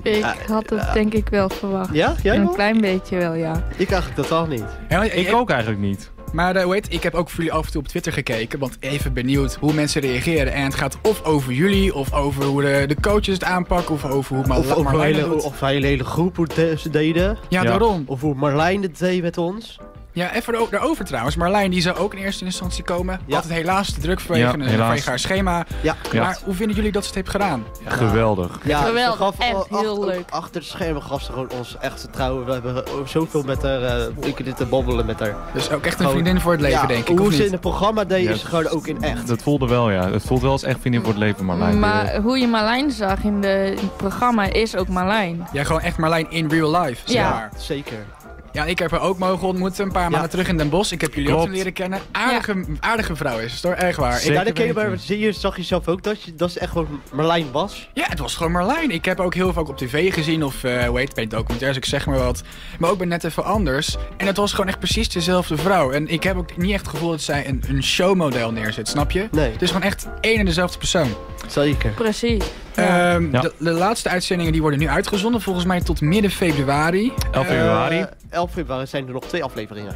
Ik had het denk ik wel verwacht. Ja? Jij Een wel? klein beetje wel, ja. Ik eigenlijk totaal niet. Ja, ik ook eigenlijk niet. Maar uh, hoe heet, ik heb ook voor jullie af en toe op Twitter gekeken, want even benieuwd hoe mensen reageren. En het gaat of over jullie, of over hoe de, de coaches het aanpakken, of over hoe Mar Of, of, Marlijn hele, doet. of wij een hele groep hoe de, ze deden. Ja, Ja. daarom. Of hoe Marlijn het deed met ons. Ja, even erover- daarover trouwens. Marlijn die zou ook in eerste instantie komen. Ja. Altijd helaas te druk vanwege, Ja, vanwege haar schema. Ja, Ja. Maar hoe vinden jullie dat ze het heeft gedaan? Geweldig. Ja, Geweldig, ze gaf echt heel leuk. Achter de schermen gaf ze gewoon ons echt vertrouwen. We hebben zoveel met haar, eh ik dit te babbelen met haar. Dus ook echt een Gewoon- vriendin voor het leven, ja, denk ik. Hoe of ze in het programma deed, Ja. is ze gewoon ook in echt. Dat voelde wel, ja. Het voelt wel als echt vriendin voor het leven, Marlijn. Maar hoe je Marlijn zag in, de, in het programma is ook Marlijn. Ja, gewoon echt Marlijn in real life. zeg Ja. maar. Zeker. Ja, ik heb haar ook mogen ontmoeten een paar maanden terug in Den Bosch. Ik heb jullie ook leren kennen. Aardige, aardige vrouw is het hoor, echt waar. Zeker Ik, Ja, maar, zie je, zag je zelf ook dat, je, dat ze echt gewoon Marlijn was. ja, het was gewoon Marlijn. Ik heb ook heel vaak op tv gezien of, eh hoe heet het, bij documentaires, ik zeg maar wat. Maar ook bij Net Even Anders. En het was gewoon echt precies dezelfde vrouw. En ik heb ook niet echt het gevoel dat zij een, een showmodel neerzet, snap je? Nee, Het is gewoon echt één en dezelfde persoon. zeker. Precies. Ja. Ehm, Ja. de, de laatste uitzendingen die worden nu uitgezonden, volgens mij tot midden februari. 11 Eh, februari. Eh, 11 februari zijn er nog twee afleveringen.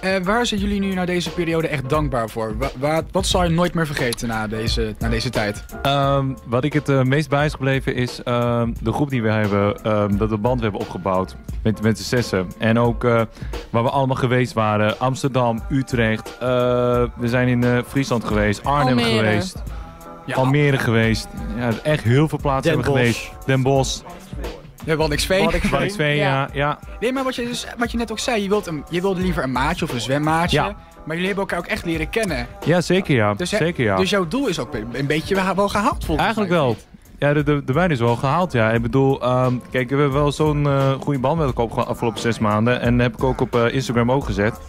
Eh, waar zijn jullie nu na deze periode echt dankbaar voor? Wa- wa- wat zal je nooit meer vergeten na deze, na deze tijd? Ehm, wat ik het eh, meest bij is gebleven is ehm, de groep die we hebben, ehm, dat we band hebben opgebouwd met, met z'n zessen. En ook eh, waar we allemaal geweest waren. Amsterdam, Utrecht, eh, we zijn in eh, Friesland geweest, Arnhem Almere. geweest, Ja, Almere geweest. Ja, echt heel veel plaatsen Den hebben we Bosch. geweest. Den Bosch, ja Waddinxveen. Waddinxveen, Ja. ja. ja. Nee, maar wat je, dus, wat je net ook zei, je, wilt een, je wilde liever een maatje of een zwemmaatje. Ja. Maar jullie hebben elkaar ook echt leren kennen. Ja, zeker ja. Dus, zeker ja. dus jouw doel is ook een beetje wel wel gehaald volgens Eigenlijk mij. wel. Ja, de, de, de wijn is wel gehaald, ja. Ik bedoel, ehm, kijk, we hebben wel zo'n eh, goede band met elkaar de afgelopen zes maanden. En dat heb ik ook op eh, Instagram ook gezet.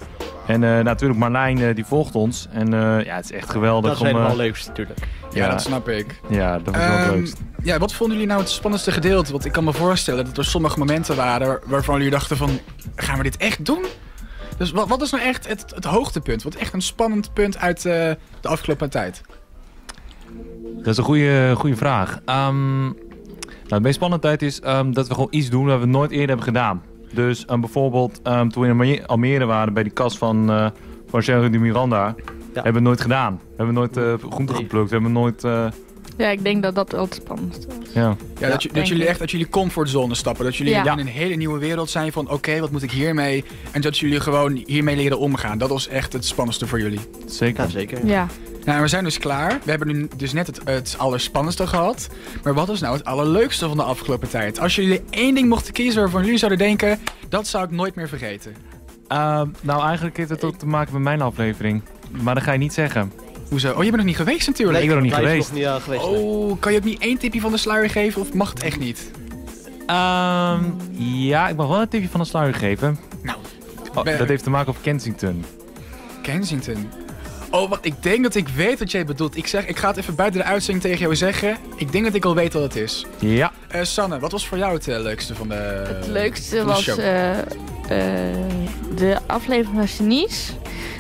En eh, natuurlijk, Marlijn, eh, die volgt ons. En eh, ja, het is echt geweldig. Dat is om, helemaal leukst natuurlijk. Ja, Ja. dat snap ik. Ja, dat was wel het Ehm, leukst. ja, wat vonden jullie nou het spannendste gedeelte? Want ik kan me voorstellen dat er sommige momenten waren waarvan jullie dachten van, gaan we dit echt doen? Dus wat, wat is nou echt het, het hoogtepunt? Wat echt een spannend punt uit eh, de afgelopen tijd? Dat is een goede, goede vraag. Ehm, nou, de meest spannende tijd is ehm, dat we gewoon iets doen wat we nooit eerder hebben gedaan. Dus ehm, bijvoorbeeld ehm, toen we in Alme- Almere waren bij die kast van, eh van Sergio de Miranda. Hebben we nooit gedaan. We hebben nooit eh groenten Nee. geplukt. We hebben nooit... eh, Ja, ik denk dat dat wel het spannendste was. ja. Ja, dat, je- dat jullie echt uit jullie comfortzone stappen. Dat jullie Ja. in een hele nieuwe wereld zijn van oké, wat moet ik hiermee? En dat jullie gewoon hiermee leren omgaan. Dat was echt het spannendste voor jullie. Zeker. Ja, zeker. Ja. Nou, we zijn dus klaar. We hebben nu dus net het, het allerspannendste gehad. Maar wat is nou het allerleukste van de afgelopen tijd? Als jullie één ding mochten kiezen waarvan jullie zouden denken, dat zou ik nooit meer vergeten. Ehm, nou, eigenlijk heeft het ook te maken met mijn aflevering. Maar dat ga je niet zeggen. Hoezo? Oh, je bent nog niet geweest natuurlijk. Nee, ik ben nog niet geweest. nog niet eh, geweest. nee. Oh, kan je ook niet één tipje van de sluier geven of mag het echt niet? Ehm, ja, ik mag wel een tipje van de sluier geven. Nou, Oh, ben- dat heeft te maken over Kensington. Kensington. Oh, wat, ik denk dat ik weet wat jij bedoelt. Ik, zeg, ik ga het even buiten de uitzending tegen jou zeggen. Ik denk dat ik al weet wat het is. Ja. Eh, Sanne, wat was voor jou het eh, leukste van de Het leukste van de was eh, eh, de aflevering van Senies.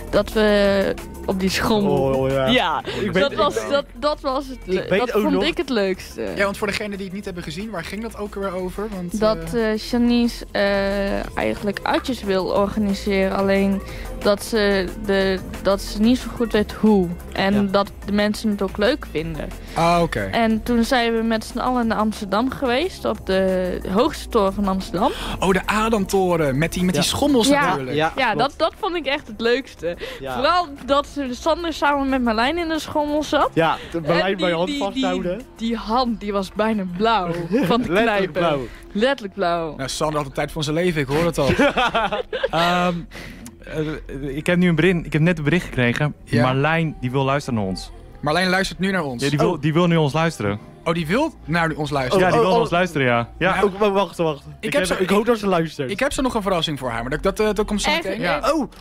Dat we op die schommel... Oh, ja. Ja, Ik weet- dat, was, ik- dat, dat was het Ik Dat vond nog- ik het leukste. Ja, want voor degenen die het niet hebben gezien, waar ging dat ook weer over? Want, Dat Janice eh, eigenlijk uitjes wil organiseren. Alleen dat ze, de, dat ze niet zo goed weet hoe. En Ja. dat de mensen het ook leuk vinden. Ah, oké. En toen zijn we met z'n allen naar Amsterdam geweest. Op de hoogste toren van Amsterdam. Oh, de Adamtoren, met die, met die Ja. schommels Ja. natuurlijk. Ja, klopt. dat, dat vond ik echt het leukste. Ja. Vooral dat Sander samen met Marlijn in de schommel zat. Ja, de die- bij je hand die- vasthouden. Die, die hand die was bijna blauw *laughs* van het Letterlijk knijpen. blauw. Letterlijk blauw. Nou, Sander had de tijd van zijn leven, ik hoor het al. *laughs* Ehm, eh, ik heb nu een bericht, ik heb net een bericht gekregen. Ja. Marlijn, die wil luisteren naar ons. Marlijn luistert nu naar ons. Ja, die, wil, die wil nu ons luisteren. Oh, die wil naar ons luisteren. ja, die oh, wil oh. ons luisteren, ja. Ja. Nou, wacht, wacht. Ik, heb heb, zo- ik hoop dat ze luistert. Ik heb zo nog een verrassing voor haar, maar dat, dat, eh, dat komt zo meteen. Ja. Oh,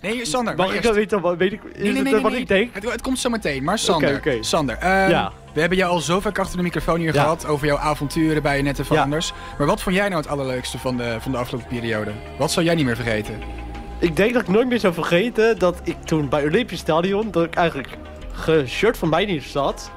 Nee, Sander, mag maar ik dat weten? wat- Weet ik, is Nee, nee, nee, wat nee. ik denk? Het, het komt zo meteen, maar Sander. Oké, oké. Sander, eh, Ja. we hebben jou al zo vaak achter de microfoon hier Ja. gehad over jouw avonturen bij Net Even Ja. Anders. Maar wat vond jij nou het allerleukste van de, van de afgelopen periode? Wat zal jij niet meer vergeten? Ik denk dat ik nooit meer zou vergeten dat ik toen bij Olympisch Stadion, dat ik eigenlijk ge shirt van mij niet zat.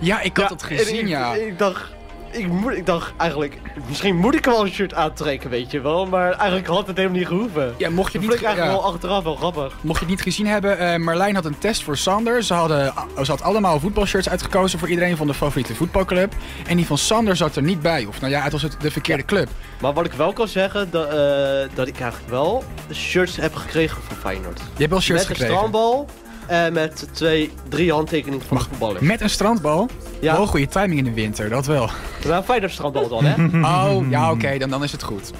Ja, ik had Ja, het en gezien, ik, ja. Ik dacht, ik, moet, ik dacht eigenlijk, misschien moet ik wel een shirt aantrekken, weet je wel. Maar eigenlijk had het helemaal niet gehoeven. Ja, mocht je het niet, ik eigenlijk ja, wel achteraf wel grappig. mocht je het niet gezien hebben, eh, Marlijn had een test voor Sander. Ze, hadden, ze had allemaal voetbalshirts uitgekozen voor iedereen van de favoriete voetbalclub. En die van Sander zat er niet bij. Of nou ja, het was het, de verkeerde club. Maar wat ik wel kan zeggen, dat, eh, dat ik eigenlijk wel shirts heb gekregen van Feyenoord. Je hebt wel shirts met een gekregen. strandbal en met twee, drie handtekeningen van voetballers. Met een strandbal. Ja. Wel goede timing in de winter, dat wel. Ja, Feyenoord strandbal dan, hè? *laughs* Oh, ja oké, dan, dan is het goed.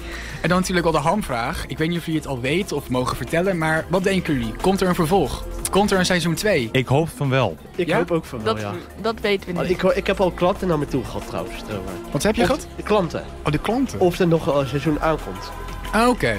En dan natuurlijk al de hamvraag. Ik weet niet of jullie het al weten of mogen vertellen, maar wat denken jullie? Komt er een vervolg? Komt er een seizoen 2? Ik hoop van wel. Ik Ja? hoop ook van wel, Dat, ja. dat weten we Maar niet. ik, ik heb al klanten naar me toe gehad trouwens. erover. Wat heb je Of- gehad? De klanten. Oh, de klanten. Of er nog een seizoen aankomt. Ah, oké.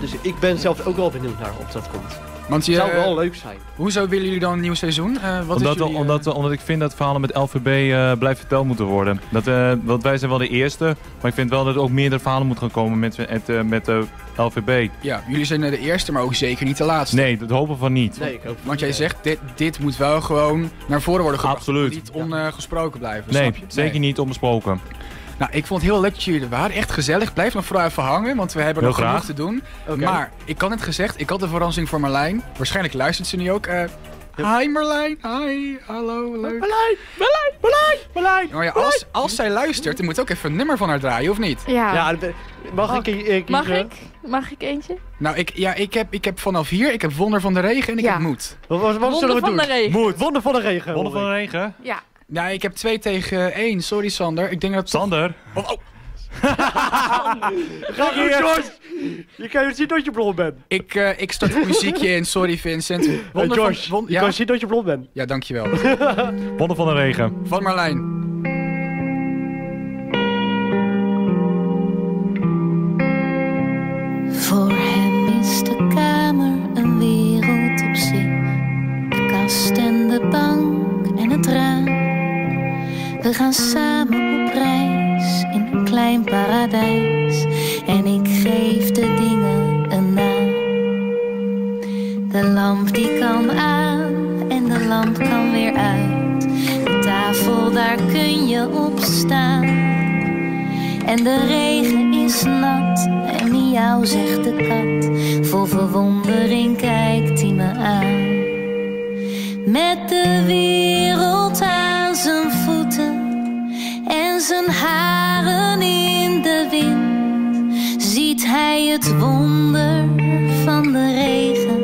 Dus ik ben zelf ook wel benieuwd naar of dat komt. Want je, Het zou wel leuk zijn. hoezo willen jullie dan een nieuw seizoen? Eh, wat Omdat, is jullie, eh, omdat, omdat ik vind dat verhalen met LVB eh blijft verteld moeten worden. Dat, eh, want wij zijn wel de eerste, maar ik vind wel dat er ook meerdere verhalen moeten gaan komen met, met, eh, met de LVB. Ja, jullie zijn eh, de eerste, maar ook zeker niet de laatste. Nee, dat hopen we van niet. Nee, ik hoop Want jij zegt, dit, dit moet wel gewoon naar voren worden gebracht. Absoluut. Niet ongesproken blijven, Nee, snap je? zeker niet onbesproken. Nou, ik vond het heel leuk dat jullie er waren. Echt gezellig. Blijf nog vooral even hangen, want we hebben Heel nog genoeg te doen. Maar, ik had het gezegd, ik had een verrassing voor Marlijn. Waarschijnlijk luistert ze nu ook. Eh, Hi Marlijn, hi, hallo, leuk. Marlijn, Marlijn, Marlijn, Marlijn. Maar ja, als, als zij luistert, dan moet ook even een nummer van haar draaien, of niet? Ja. Ja, mag ik kiezen? Mag ik? Mag ik eentje? Nou, ik, ja, ik, heb, ik heb vanaf hier, ik heb Wonder van de Regen en ik Ja. heb Moed. Wat, wat, wat zullen we Wonder doen? van de regen. Moed. Wonder van de regen. Wonder van de regen. Ja. Ja, ik heb twee tegen één. Sorry Sander. Ik denk dat... Sander. Oh, oh. *laughs* Ga goed, George. Je kan je zien dat je blond bent. Ik, eh, ik start het muziekje in. Sorry Vincent. Hey, Wonder van- George, won- je ja? kan zien dat je blond bent. ja, dankjewel. Wonder van de regen. Van Marlijn. Samen op reis in een klein paradijs. En ik geef de dingen een naam. De lamp die kan aan en de lamp kan weer uit. De tafel, daar kun je op staan. En de regen is nat en miauw zegt de kat. Vol verwondering kijkt hij me aan. Het wonder van de regen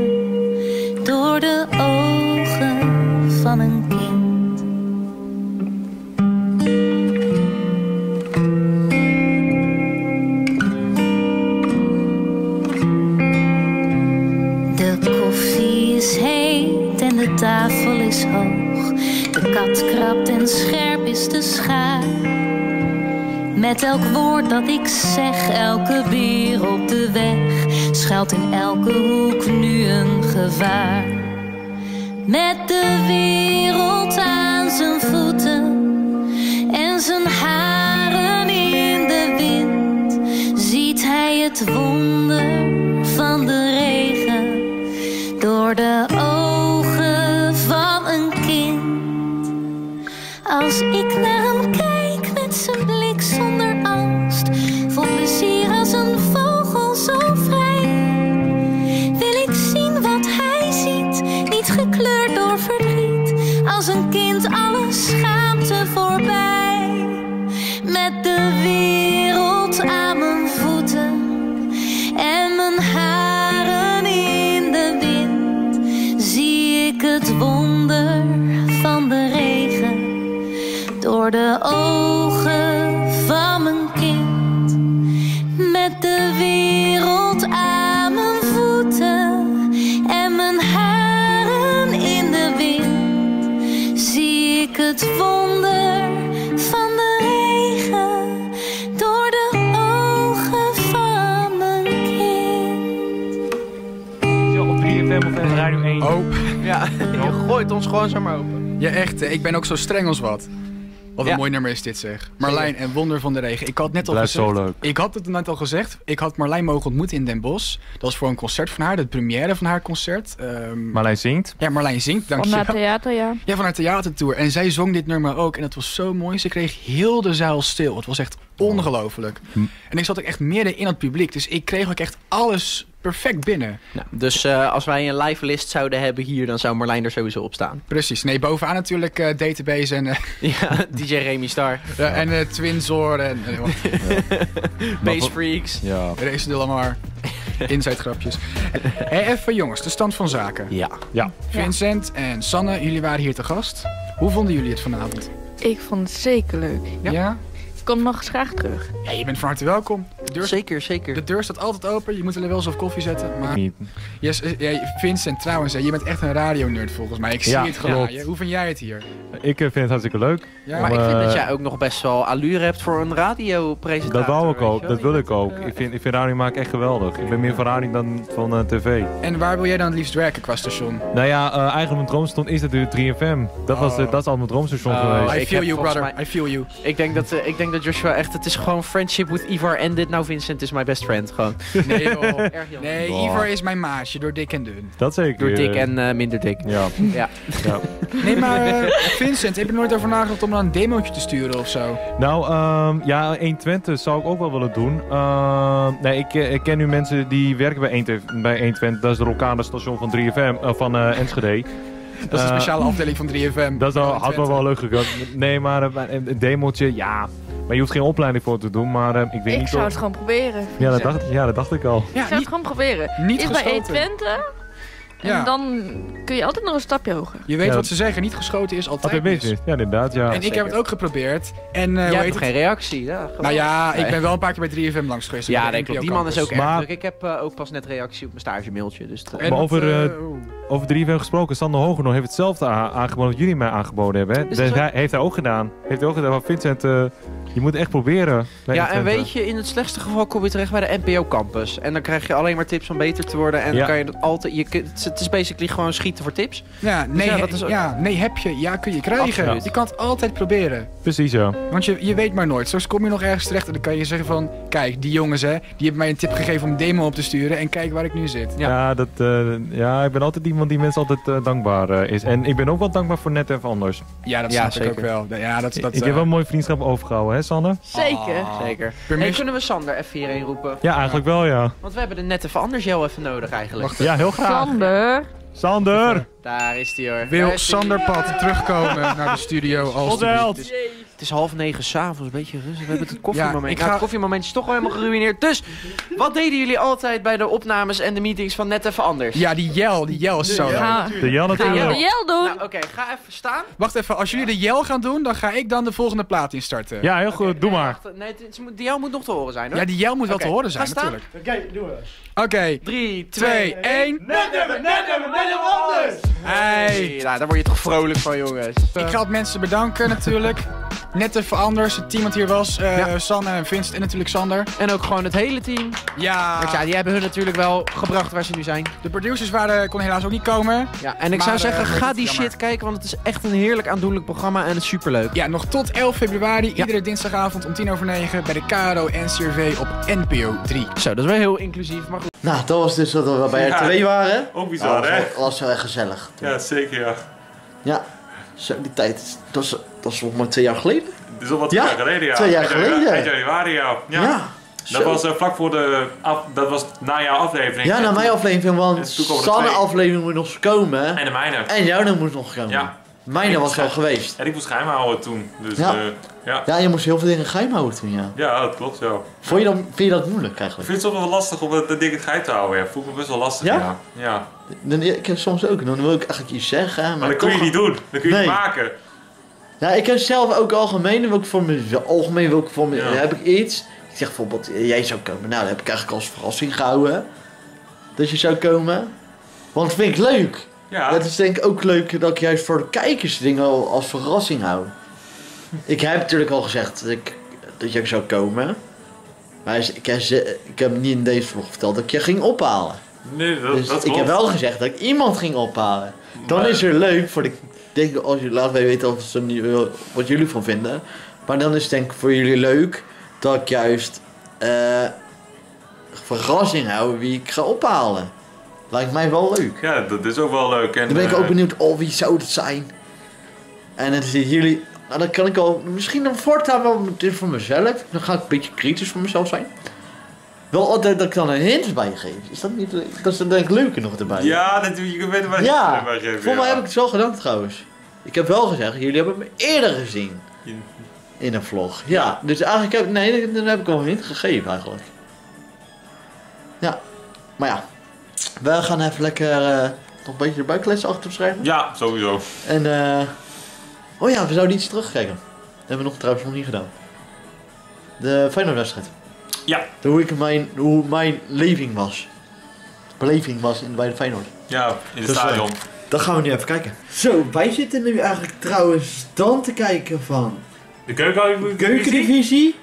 door de ogen van een kind. De koffie is heet en de tafel is hoog. De kat krabt en scherp is de schaar. Met elk woord dat ik zeg, elke beer op de weg, schuilt in elke hoek nu een gevaar. Met de wereld aan zijn voeten en zijn haren in de wind, ziet hij het wonder Ja, *laughs* je gooit ons gewoon zomaar open. ja echt. hè. Ik ben ook zo streng als wat. Wat een Ja. mooi nummer is dit zeg. Marlijn en Wonder van de Regen. Ik had net al gezegd... zo leuk. Ik had het net al gezegd. Ik had Marlijn mogen ontmoeten in Den Bosch. Dat was voor een concert van haar. De première van haar concert. Ehm, Marlijn zingt. Ja, Marlijn zingt, Van dankjewel. naar theater, ja. Ja, van haar theatertour. En zij zong dit nummer ook. En het was zo mooi. Ze kreeg heel de zaal stil. Het was echt ongelooflijk. Hm. En ik zat ook echt midden in het publiek. Dus ik kreeg ook echt alles perfect binnen. Nou, dus eh, als wij een live list zouden hebben hier, dan zou Marlijn er sowieso op staan. Precies. Nee, bovenaan natuurlijk eh, Database en, eh, *laughs* Ja, DJ Remy Star, ja, en eh, Twinzor en uh, *laughs* Base Freaks. Ja. Race de Lamar. *laughs* Inside grapjes. Hey, even jongens, de stand van zaken. Ja. Ja. Vincent en Sanne, jullie waren hier te gast. Hoe vonden jullie het vanavond? Ik vond het zeker leuk. Ja? Kom nog eens graag terug. Ja, je bent van harte welkom. De deur, Zeker, zeker. de deur staat altijd open. Je moet alleen wel eens op koffie zetten. Maar Niet. yes, eh, ja, Vincent, trouwens, je bent echt een radionerd volgens mij. Ik zie Ja, het gewoon. Hoe vind jij het hier? Ik eh, vind het hartstikke leuk. Ja, Maar ik vind dat eh, jij ook nog best wel allure hebt voor een radiopresentator. Dat wou ik ook, dat wil ik ook. Ik vind, ik vind radio maken echt geweldig. Ik ben meer van radio dan van eh, tv. En waar wil jij dan het liefst werken qua station? Nou ja, eh, eigenlijk mijn droomstation is natuurlijk 3FM. Dat, was, Oh. dat is al mijn droomstation Oh, geweest. I ik feel you, brother. mij- I feel you. Ik denk, dat, ik denk dat Joshua echt, het is gewoon friendship with Ivar ended. Nou Vincent is my best friend, gewoon. *laughs* Nee, joh. *laughs* Erg jammer. Nee, Wow. Ivar is mijn maatje door dik en dun. Dat zeker. Door dik en eh, minder dik. Ja. Ja. *laughs* ja. Nee, maar eh, Vincent, heb je er nooit over nagedacht om dan een demootje te sturen of zo? Nou, ehm, ja, 120 zou ik ook wel willen doen. Ehm, nee, ik, eh, ik ken nu mensen die werken bij 120. Bij 120 dat is de lokale station van 3FM, eh, van eh, Enschede. Dat is een speciale afdeling van 3FM. Dat is al, had wel wel leuk gegaan. Nee, maar een, een demootje, ja. Maar je hoeft geen opleiding voor te doen, maar eh, ik weet Ik niet zou of- het gewoon proberen. Ja dat, dacht, ja, dat dacht ik al. Ik Ja, zou het gewoon proberen. niet Is bij geschoten. 120. En Ja. dan kun je altijd nog een stapje hoger. Je weet Ja. wat ze zeggen, niet geschoten is altijd Altijd mis. mis. Ja, inderdaad, ja. En ik heb het ook geprobeerd. En eh, Jij hebt nog geen reactie. Ja. Nou ja, ik ben wel een paar keer bij 3FM langs geweest. Ja, bij de dat klopt. NPO Die man is ook erg Maar- druk. Ik heb eh, ook pas net reactie op mijn stagemailtje. Dus het, eh, En Maar wat, over. Over 3FM gesproken, Sander Hogenhoor heeft hetzelfde aangeboden wat jullie mij aangeboden hebben. Hè? Dat dat zo? hij, heeft hij ook gedaan. Heeft hij ook gedaan. Maar Vincent, eh, je moet echt proberen. ja, en 120. weet je, in het slechtste geval kom je terecht bij de NPO campus. En dan krijg je alleen maar tips om beter te worden. En Ja. dan kan je dat altijd. Je, het is basically gewoon schieten voor tips. Ja, nee, ja, dat is ook- ja, nee, heb je. Ja, kun je krijgen. Absoluut. Je kan het altijd proberen. Precies, ja. Want je, je weet maar nooit. Straks kom je nog ergens terecht en dan kan je zeggen van... Kijk, die jongens hè, die hebben mij een tip gegeven om een demo op te sturen. En kijk waar ik nu zit. Ja. Ja, dat, eh, ja, ik ben altijd iemand die mensen altijd eh, dankbaar eh, is. En ik ben ook wel dankbaar voor net even anders. Ja, dat Ja, snap ik zeker. ook wel. Ja, dat, dat, ik heb wel een mooie vriendschap overgehouden, hè Sanne? Zeker. Ah. Zeker. Hey, kunnen we Sander even hierheen roepen? Ja, eigenlijk wel, ja. Want we hebben de net even anders jou even nodig eigenlijk. Wacht Ja, heel graag. Sander. Sander! Daar is die hoor. Wil is die. Sander Pad terugkomen naar de studio als held. Het is, half negen s'avonds, een beetje rustig. We hebben het koffiemoment. Ja, ik Nou, ga- het koffiemoment is toch wel helemaal geruineerd. Dus, wat deden jullie altijd bij de opnames en de meetings van Net Even Anders? Ja, die Jel, die Jel is zo De Jan gaan we de natuurlijk. Jel doen? Nou, oké, ga even staan. Wacht even, als jullie de Jel gaan doen, dan ga ik dan de volgende plaat instarten. Ja, heel goed. Doe Nee, maar. wacht, Nee, het moet- die jou moet nog te horen zijn hoor. Ja, die Jel moet wel te horen zijn, ga staan. natuurlijk. Oké, doen we. Oké, 3, 2, 1. Hey. Nou, daar word je toch vrolijk van, jongens. Ik ga het mensen bedanken natuurlijk. Net even anders, het team wat hier was. eh, Ja. Sanne en Vincent en natuurlijk Sander. En ook gewoon het hele team. Ja, Want ja, die hebben hun natuurlijk wel gebracht waar ze nu zijn. de producers waren, konden helaas ook niet komen. Ja, en ik Maar, zou eh, zeggen, ga die jammer. shit kijken, want het is echt een heerlijk aandoenlijk programma en het is superleuk. Ja, nog tot 11 februari, iedere dinsdagavond om 10 over 9 bij de KRO NCRV op NPO 3. Zo, dat is wel heel inclusief, maar goed. Nou, dat was dus dat we bij Ja. R2 waren. Ook bizar, dat was, hè? wel- was wel echt gezellig. Ja, zeker, ja. Ja, zo die tijd. Dat is, dat is nog maar twee jaar geleden. Het is al wat Ja, jaar geleden, ja. twee jaar geleden. Eind januari, ja. ja. Ja. Dat was eh, vlak voor de... Af, dat was na jouw aflevering. Ja, na mijn aflevering, want Sanne twee. aflevering moet nog komen. En de mijne. En jouw moet nog komen. Ja. Mijne was al geweest. En ik moest geheim houden toen. Dus Ja. ja. ja. Ja, je moest heel veel dingen geheim houden toen, ja. Ja, dat klopt, ja. Vond je dat, vind je dat moeilijk Ik eigenlijk? vind het toch wel lastig om dat ding het geheim te houden. Ja. Voel me best wel lastig, Ja? ja. ja. Dan, ik heb soms ook, dan wil ik eigenlijk iets zeggen, maar, Maar dat kun je niet doen. Dat kun je Nee. niet maken. Ja, ik heb zelf ook algemeen, dan wil ik voor me, algemeen wil ik voor me, Ja. dan heb ik iets. Ik zeg bijvoorbeeld, eh, jij zou komen. Nou, dat heb ik eigenlijk als verrassing gehouden. Dat je zou komen. Want dat vind ik leuk. Ja. Het is denk ik ook leuk dat ik juist voor de kijkers dingen al als verrassing hou. Ik heb natuurlijk al gezegd dat, ik, dat je zou komen. Maar ik heb, ik heb niet in deze vlog verteld dat ik je ging ophalen. Nee, dat, Dus dat ik klopt. heb wel gezegd dat ik iemand ging ophalen. Dan Maar- is er leuk voor de, denk als je laat mij weten of ze wat jullie van vinden. Maar dan is het denk ik voor jullie leuk dat ik juist eh verrassing hou wie ik ga ophalen. Lijkt mij wel leuk. Ja, dat is ook wel leuk. En, Dan ben ik eh, ook benieuwd, oh wie zou het zijn? En dan zitten jullie, nou dan kan ik al, misschien dan voortaan wel voor mezelf. Dan ga ik een beetje kritisch voor mezelf zijn. Wel altijd dat ik dan een hint bij geef. Is dat niet, dat is dan denk ik leuker nog erbij. Ja, dat, je weet waar Ja, je bij geven. voor mij ja. heb ik het wel gedaan trouwens. Ik heb wel gezegd, jullie hebben me eerder gezien in een vlog. Ja, dus eigenlijk heb, nee, dan heb ik wel een hint gegeven eigenlijk. Ja, maar ja. We gaan even lekker eh, nog een beetje de buikles achter schrijven. Ja, sowieso. En eh. Oh ja, we zouden iets terugkijken. Dat hebben we nog trouwens nog niet gedaan. De Feyenoord-wedstrijd. Ja. Hoe, ik mijn, hoe mijn leving was. Beleving was in, bij de Feyenoord. Ja, in het Dus, stadion. Dat gaan we nu even kijken. Zo, wij zitten nu eigenlijk trouwens dan te kijken van De keuken keukendivisie.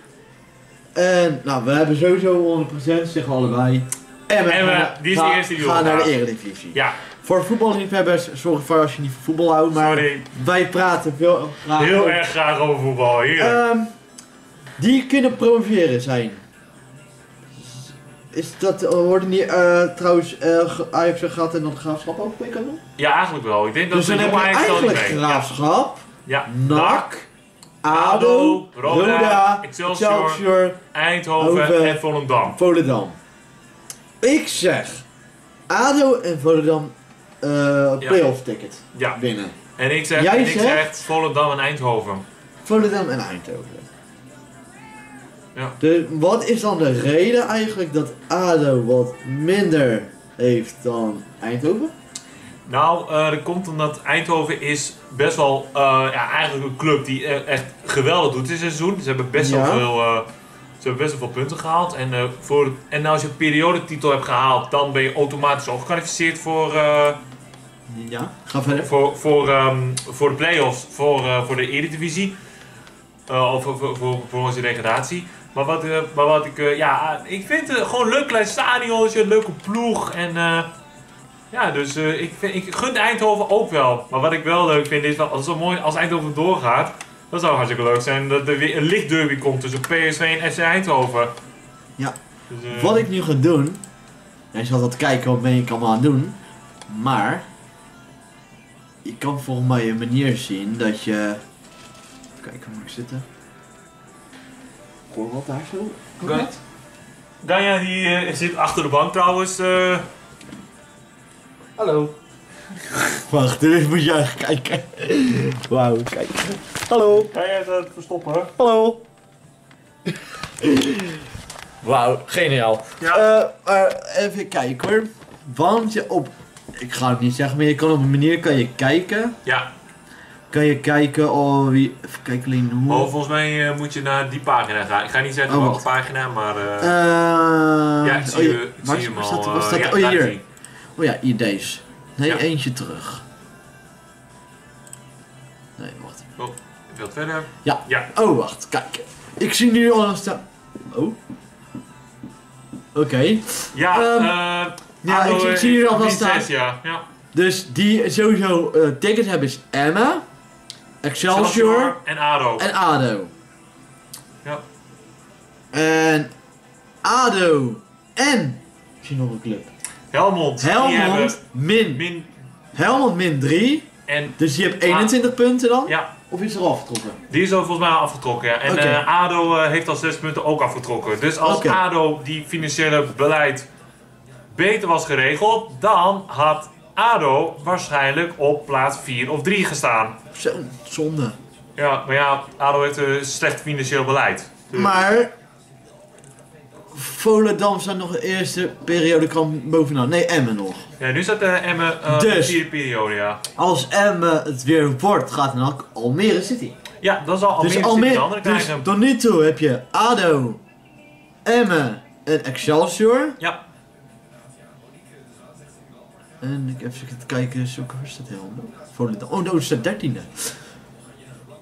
En nou, we hebben sowieso 100% zeggen allebei. En we En we- gaan, die is de gaan- eerste die gaan naar de eredivisie. Ja, Voor voetballiefhebbers, zorg ervoor als je niet van voetbal houdt, maar sorry. wij praten veel graag Heel over- erg graag over voetbal. Heerlijk. Ehm, die kunnen promoveren zijn. Is dat, eh, worden die eh, trouwens ge- Ajax en en dan graafschap ook meekomen? ja, eigenlijk wel. Ik denk dat Dus dan de heb jonge je Ajax wel niet eigenlijk graafschap, Ja, NAC, ADO, Roda, Roda, Excelsior, Excelsior, Eindhoven Over- en Volendam. Volendam. Ik zeg ADO en Volendam eh playoff ticket Ja, winnen. en ik zeg, Jij en ik zegt? zeg Volendam en Eindhoven. Volendam en Eindhoven. Ja. De, wat is dan de reden eigenlijk dat ADO wat minder heeft dan Eindhoven? Nou, eh, dat komt omdat Eindhoven is best wel eh, ja, eigenlijk een club die eh, echt geweldig doet dit seizoen. Ze hebben best wel Ja. veel, ze hebben best wel veel punten gehaald. En, eh, voor, en als je een periodetitel hebt gehaald, dan ben je automatisch ook gekwalificeerd voor, eh, Ja. Ga verder. voor, voor, ehm, voor de play-offs, voor, eh, voor de Eredivisie. Eh, of voor, voor, voor, voor onze degradatie. Maar wat, eh, maar wat ik, eh, ja, ik vind het gewoon een leuk klein stadion, een leuke ploeg. En eh, ja, dus eh, ik, vind, ik gun Eindhoven ook wel. Maar wat ik wel leuk vind is, dat als, het zo mooi, als Eindhoven doorgaat, dat zou hartstikke leuk zijn dat er weer een lichtderby komt tussen PSV en FC Eindhoven. Ja. Dus, eh, Wat ik nu ga doen. En je zal dat kijken wat ben ik allemaal aan het doen. Maar. Je kan volgens mij een manier zien dat je. Kijk, waar moet ik zitten? Hoor wat daar zo? Ga- Ganja die eh, zit achter de bank trouwens. eh. Hallo. *laughs* Wacht, dit moet jij kijken. Wauw, kijk. Hallo, Ga jij het verstoppen? hallo. Wauw, geniaal. Ja. Eh, maar even kijken hoor. Want je op. Ik ga het niet zeggen, maar je kan op een manier kan je kijken. Ja, Kan je kijken oh wie. Even kijken alleen hoe. maar volgens mij eh, moet je naar die pagina gaan. Ik ga niet zeggen Oh, welke pagina, maar... eh, Eh, ja, ik zie, oh, je, ik zie hem al. staat, waar eh, staat ja, oh hier. Oh ja, hier deze. Nee, Ja. eentje terug. Nee, wacht. Wilt verder? Ja. Ja. Oh, wacht, kijk. Ik zie nu al staan. Oh. Oké. Ja, eh, Ja, ik, ik eh, zie hier al wel die staan. Ja, ja. Dus die sowieso eh tickets hebben is Emma, Excelsior en ADO. en ADO. Ja. En ADO en. Ik zie nog een club. Helmond. Die hebben Helmond min. min... Helmond min 3. En Dus die hebt 21 punten dan? ja, Of is er afgetrokken? die is volgens mij al afgetrokken. Ja. En eh, ADO eh, heeft al zes punten ook afgetrokken. Dus als. ADO die financiële beleid beter was geregeld, dan had ADO waarschijnlijk op plaats 4 of 3 gestaan. Zo, zonde. Ja, maar ja, ADO heeft een slecht financieel beleid. Dus- Maar. Volendam staat nog de eerste periode kan bovenaan. Nee, Emmen nog. Ja, nu staat uh, Emmen Dus. de vierde periode, ja. Als Emmen het weer wordt, gaat dan ook Almere City. Ja, dan zal Almere dus City de Almere, andere dus tot nu toe heb je ADO, Emmen en Excelsior. Ja. En ik even kijken, zo waar staat Helmond? Volendam. Oh, no, staat dertiende.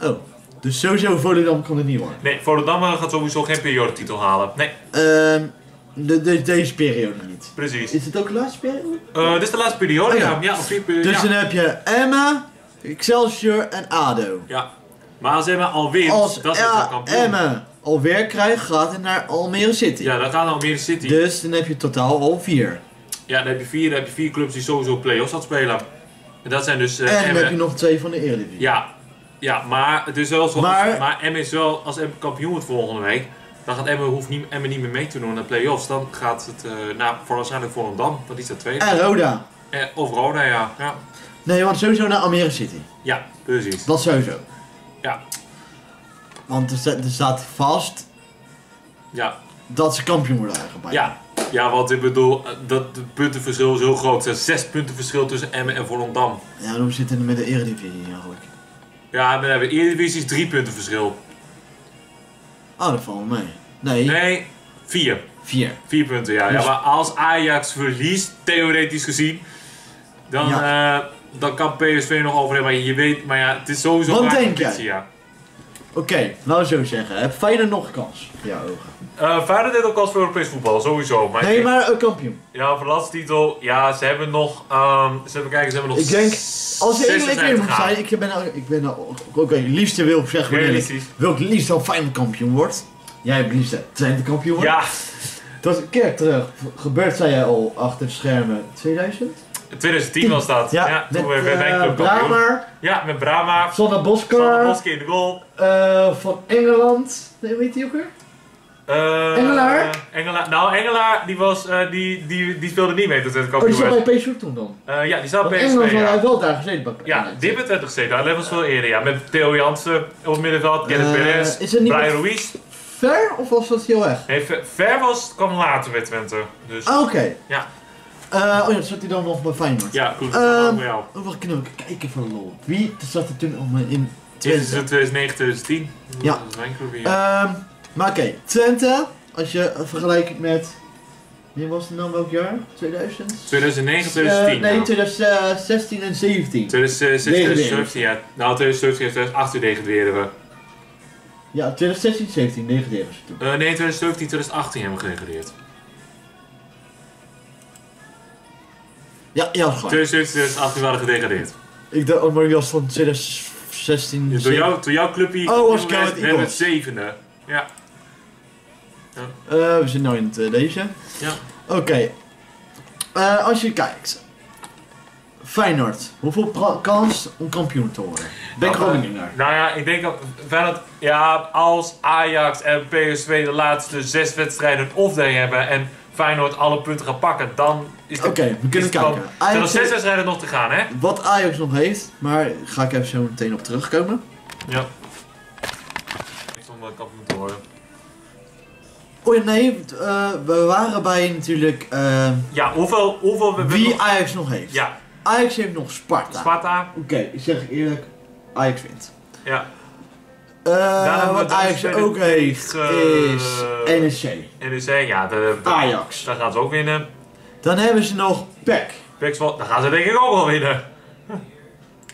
Oh, dus sowieso Volendam kan het niet worden. Nee, Volendam eh, gaat sowieso geen periodetitel halen. Nee, Ehm, de, de, deze periode niet. precies. Is het ook de laatste periode? Eh, dit is de laatste periode, Oh, ja. ja. Ja, of vier periode, Dus ja. dan heb je Emma, Excelsior en ADO. Ja. Maar als Emmen al wint, Als dat is kampioen. Emmen alweer krijgt, gaat het naar Almere City. Ja, dan gaat Almere City. Dus dan heb je totaal al vier. Ja, dan heb je vier, dan heb je vier clubs die sowieso play-offs gaan spelen. En dat zijn dus eh, en dan heb je nog twee van de Eredivisie. Ja, ja, maar het is wel zo. Maar- Maar, Emmen is wel, als Emmen kampioen wordt volgende week, dan gaat Emmen, hoeft niet, Emmen niet meer mee te doen aan de play-offs. Dan gaat het, eh nou, voor waarschijnlijk voor een dam, want die staat tweede. En Roda. Eh, of Roda, ja. ja. Nee, want sowieso naar Almere City. Ja, precies. Dat sowieso. Ja, Want er, sta- er staat vast ja, dat ze kampioen worden eigenlijk. ja. Ja, want ik bedoel, eh, dat het puntenverschil is heel groot. Er is zes punten verschil tussen Emmen en Volendam. Ja, hoe zit het met de Eredivisie eigenlijk? Ja, dan hebben we Eredivisie drie punten verschil. Oh, dat valt mee. Nee, Nee, vier. vier. Vier punten, ja. ja. Dus- Maar als Ajax verliest, theoretisch gezien, dan, eh, dan kan PSV nog overnemen. Maar je weet, maar ja, het is sowieso Wat denk jij? Ja. Oké, laten we zo zeggen. Heb Feyenoord nog kans? jouw ogen. Uh, Feyenoord heeft ook kans voor Europees voetbal, sowieso. Maar Nee, ik- maar een kampioen. Ja, voor de laatste titel, ja, ze hebben nog, ehm ze hebben kijken, ze hebben nog Ik denk, als je wedstrijden moet zijn, ik ben, nou- ik ben nou- oké, liefste wil zeggen, Realistisch. wil ik liefst dat Feyenoord kampioen wordt. Jij hebt liefst Twente kampioen wordt. Ja, Dat is een keer terug. Gebeurd zei jij al achter de schermen 2000? 2010 was dat. Ja, met toen eh. Bramer, Ja, met Brahma, Sanne Sander Boskar, Boske in de goal. eh, van Engeland. Nee, weet je ook weer? Eh, Engelaar? Engelaar? Nou, Engelaar, die, was, eh, die, die, die speelde niet mee tot het Oh, die kampioen zat bij PSV toen dan. Eh, ja, die zat bij PSV, had hij ja. wel daar gezeten. bij Ja, die heeft het gezeten. Dat was wel eerder, ja. Met Theo Jansen op het middenveld, Gerrit Perez, is het niet Brian met- Ruiz. Ver of was dat heel erg? Nee, Ver- Ver was, kwam later bij Twente. Dus, Ah, Oké. Ja. Eh, oh ja, dan zat hij dan nog bij Feyenoord. ja, goed. Ehm, voor jou. Oh, wacht, kunnen we kijken van lol. Wie zat er toen allemaal in Dit is Twente? 2009, 2010. Ja. Dat is mijn club, ja. Ehm, maar oké, Twente, als je vergelijkt met... Wie was het dan welk jaar? 2000? 2009, Eh, 2010. nee, ja. 2016 en 17. 2016, Degraderen. 2017, ja. Nou, 2017 en 2018 degraderen we. Ja, 2016, 17, degraderen ze toen. Eh, nee, 2017, 2018 hebben we gedegradeerd. Ja, ja, gelijk. 2017, 2018 waren we gedegradeerd. Ik dacht, oh, maar was van 2016, Dus door, jou, door jouw clubje Oh, was we Go Ahead hebben we het zevende. Ja. Eh, we zitten nu in het, eh, deze. Ja. Oké. Eh, als je kijkt. Feyenoord. Hoeveel kans om kampioen te worden? Ben ik Nou, naar. Nou ja, ik denk dat Feyenoord, ja, als Ajax en PSV de laatste zes wedstrijden off-day hebben en Feyenoord alle punten gaat pakken, dan is het... Oké, we kunnen kijken. Er zijn nog zes wedstrijden nog te gaan, hè? Wat Ajax nog heeft, maar ga ik even zo meteen op terugkomen. Ja. Ik stond wel kampioen te worden. Oh ja, nee, eh, we waren bij natuurlijk eh, Ja, hoeveel... hoeveel we, wie nog- Ajax nog heeft. Ja, Ajax heeft nog Sparta. Sparta. Oké, ik zeg eerlijk, Ajax wint. Ja. Eh, hebben we wat dan Ajax ook heeft eh, is NEC. NEC, ja, de, de, Ajax. daar gaan ze ook winnen. Dan hebben ze nog PEC. Pek Zwolle, daar gaan ze denk ik ook wel winnen.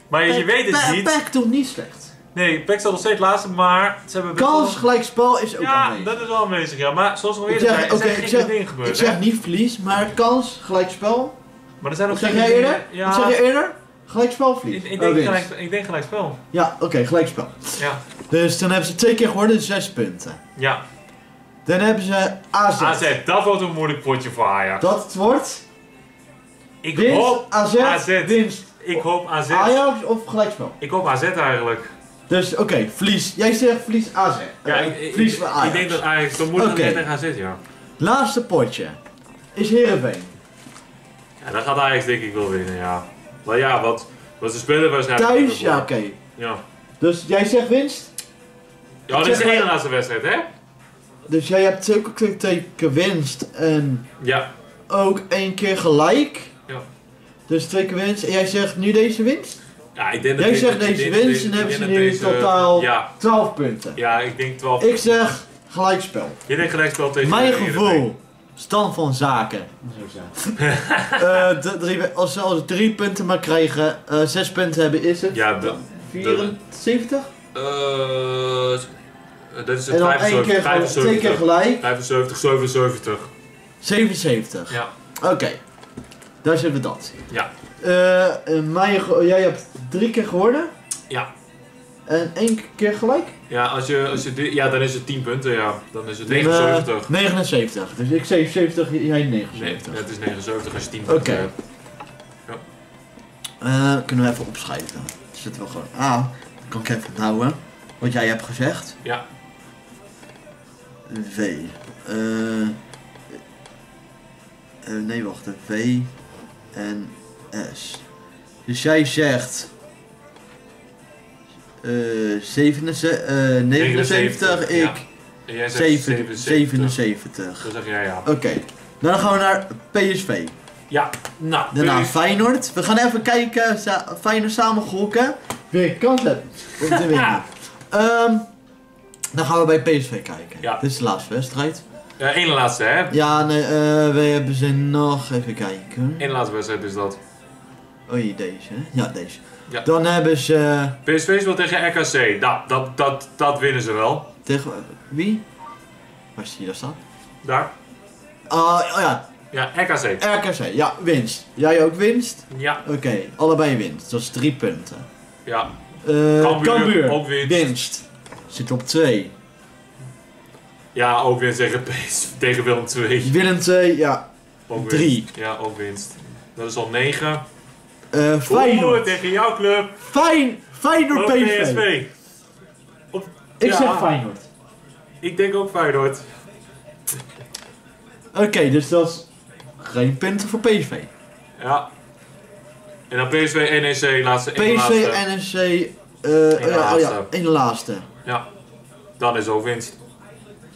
Maar je weet het niet. PEC toch niet slecht. Nee, Pek staat nog steeds laatste, maar ze hebben Kans gelijk spel is ook Ja, aanwezig. dat is wel aanwezig, ja. Maar zoals we al Ik eerder zeiden, oké, er ik zijn dingen gebeurd, ik zeg hè? niet verlies, maar kans gelijk spel. Maar er zijn ook Wat zeg jij eerder? Ja, Wat zeg je eerder? Gelijk spel of verlies? ik, ik, Oh, denk winst. gelijk, ik denk gelijk spel. Ja, oké, gelijk spel. Ja. Dus dan hebben ze twee keer geworden, zes punten. Ja. Dan hebben ze AZ. AZ, dat wordt een moeilijk potje voor Ajax. Dat wordt Ik winst, hoop AZ, AZ. winst. Ik hoop AZ. Ajax of gelijkspel? Ik hoop AZ eigenlijk. Dus oké, verlies. Jij zegt verlies AZ. Ja, Eh, ik, ik, verlies ik, voor Ajax. ik denk dat Ajax, dan moet Oké. net tegen AZ, ja. Laatste potje is Heerenveen. Ja, dan gaat Ajax denk ik wel winnen, ja. Maar ja, wat, wat ze spelen waarschijnlijk. Thuis, ja oké. Ja. Dus jij zegt winst. Ja, dit is de ene maar- laatste wedstrijd, hè? Dus jij hebt twee keer twee keer winst en Ja. ook één keer gelijk. Ja. Dus twee keer winst. En jij zegt nu deze winst? Ja, ik denk dat Jij dit- zegt deze winst en hebben ze nu deze- totaal Ja, 12 punten. ja, ik denk 12. Ik zeg gelijkspel. Je denkt gelijk spel tegen Mijn gevoel, stand van zaken. *laughs* *laughs* Eh, de drie, als ze als drie punten maar krijgen, eh, zes punten hebben, is het Ja, de, 74? eh, dat is het En dan één keer, 75, gel- twee keer 75, gelijk, 75, 77. 77. Ja, Oké, daar zitten we dat. ja. Eh, eh, Meijer, ge- jij hebt drie keer gewonnen. Ja. En één keer gelijk? Ja, als je, als je ja, dan is het 10 punten, ja. Dan is het 79. Eh, 79. Dus ik 77, jij Nee, 79. het is 79 als je 10 punten Oké. hebt. Eh, kunnen we even opschrijven. Zitten we gewoon. Dan kan ik even onthouden. Wat jij hebt gezegd. Ja. V. Eh, eh, nee, wacht. V en S. Dus jij zegt... eh 77, eh 79, ik. En jij zegt 7, 77. 77. Dan zeg jij ja. Oké, dan gaan we naar PSV. Ja, nou. Daarna PSV Feyenoord. We gaan even kijken, sa Feyenoord samengerokken. Wie kans hebt om te *laughs* winnen. Ehm, dan gaan we bij PSV kijken. Ja. Dit is de laatste wedstrijd. Ja, één laatste, hè? Ja, nee, eh, we hebben ze nog even kijken. Eén laatste wedstrijd is dat. Oh jee, deze. hè? Ja, deze. Ja. Dan hebben ze PSV speelt tegen RKC. Nou, dat, dat, dat winnen ze wel. tegen wie? Waar zie je dat staan? Daar. Ah, oh ja, Ja, RKC. RKC. Ja, winst. Jij ook winst? Ja, Oké, allebei winst. Dat is drie punten. ja. Eh Cambuur, Cambuur, ook winst. winst. Zit op twee. Ja, ook winst tegen, tegen Willem II. Willem 2, ja. Ook winst. Drie. Ja, ook winst. Dat is al 9. Eh Feyenoord. tegen jouw club. Fijn, Feyenoord PSV. PSV. Op, Ik ja, zeg Feyenoord. Ik denk ook Feyenoord. Oké, dus dat is geen punten voor PSV. Ja. En dan PSV, NEC, laatste. PSV, laatste. NSC, eh ja, oh laatste. ja, één laatste. Ja. Dan is ook winst.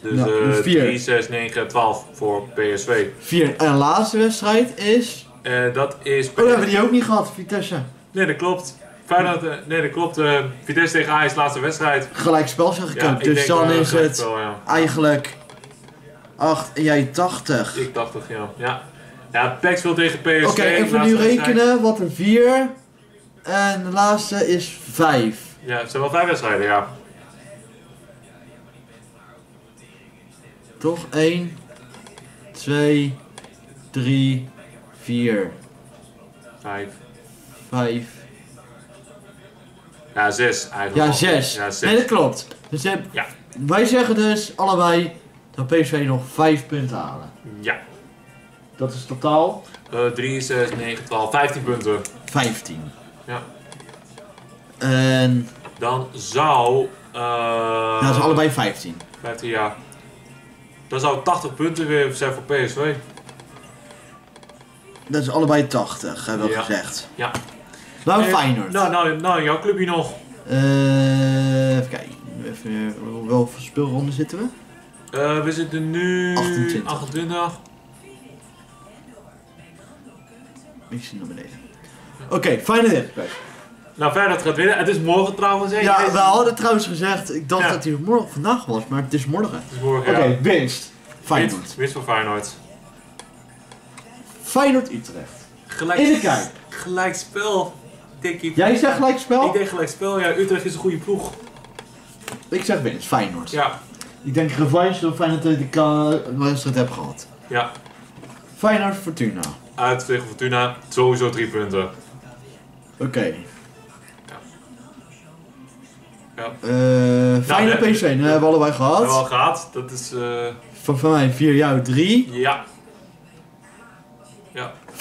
Dus Ja, eh dus vier. 3, 6, 9, 12 voor PSV. Vier. En de laatste wedstrijd is... En dat is... Oh, we hebben die ook niet gehad, Vitesse. Nee, dat klopt. Feyenoord, eh, nee, dat klopt. eh, Vitesse tegen Ajax, laatste wedstrijd. Gelijk spel zeg ik Ja, ook. ik Dus dan is het spel, ja. eigenlijk 8 en jij 80. Ik 80, ja. Ja, ja PEC speelt tegen PSV. Oké, even nu rekenen. Wat een 4. En de laatste is 5. Ja, het zijn wel vijf wedstrijden, ja. Toch? 1, 2, 3, 4, Vijf. 5. Ja, zes eigenlijk. Ja, al. 6. Ja, zes. Nee, dat klopt. Dus je hebt- Ja. wij zeggen dus allebei dat PSV nog 5 punten halen. Ja. Dat is totaal Eh 3, 6, 9, 12, 15 punten. 15. Ja. En Dan zou... eh ja, dat is allebei 15. 15 jaar. Dan zou 80 punten weer zijn voor PSV. Dat is allebei 80, hebben we Ja. gezegd. Ja. Nou, Eh, Feyenoord. Nou, nou, nou, jouw clubje nog. Eh, even kijken. Even, eh, welke speelronde zitten we? Eh, we zitten nu... 28. 28. Ik zie naar beneden. Oké, Feyenoord. Nou, verder gaat winnen. Het is morgen trouwens. hè? Ja, Het we hadden trouwens gezegd, ik dacht Ja. dat hij morgen, vandaag was, maar het is morgen. is morgen, Oké, ja. winst. Feyenoord. Winst, winst voor Feyenoord. Feyenoord Utrecht. Gelijk, In de Kuip. Gelijk spel. Denk ik. Jij zegt gelijk spel? Ik denk gelijk spel. Ja, Utrecht is een goede ploeg. Ik zeg winst, Feyenoord. Ja. Ik denk revanche door Feyenoord dat ik de wedstrijd heb gehad. Ja. Feyenoord Fortuna. Uit tegen Fortuna. Sowieso drie punten. Oké. Ja. Eh Feyenoord nee, PSV, dat hebben we allebei Dat hebben we al gehad. gehad. Dat is... eh Van, van mij 4, jou 3. ja.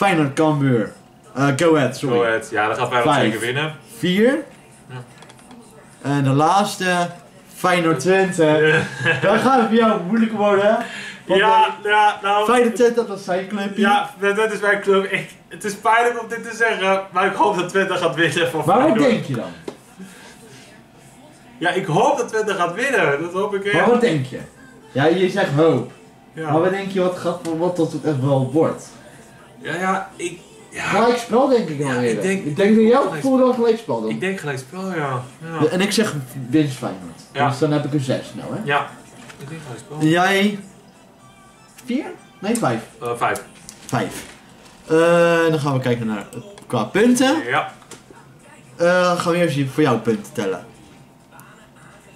Ja. Feyenoord Cambuur. Eh Go Ahead, sorry. Go ahead. Ja, dan gaat Feyenoord Vijf. zeker winnen. 4. Ja. En de laatste, Feyenoord Twente. Dan gaat het voor jou moeilijk worden. Want, Ja, ja, nou... eh, Feyenoord Twente, dat is zijn clubje. Ja, dat dat is mijn club. Ik, het is pijnlijk om dit te zeggen, maar ik hoop dat Twente gaat winnen voor Maar wat Feyenoord. denk je dan? Ja, ik hoop dat Twente gaat winnen. Dat hoop ik Maar echt. wat denk je? Ja, je zegt hoop. Ja. Maar wat denk je wat, gaat, wat dat het echt wel wordt? Ja, ja, ik... Ja, Gelijk spel denk ik dan Ja, ik denk- ik denk dat jouw gelijk gevoel dan gelijk spel dan. ik denk gelijk spel, ja. Ja, En ik zeg winst Feyenoord. Ja. Dus dan heb ik een 6 nou hè. ja. ik denk gelijk spel. En jij? 4? Nee, 5. Eh, vijf. 5. dan gaan we kijken naar qua punten. Ja. Eh, dan gaan we eerst voor jouw punten tellen.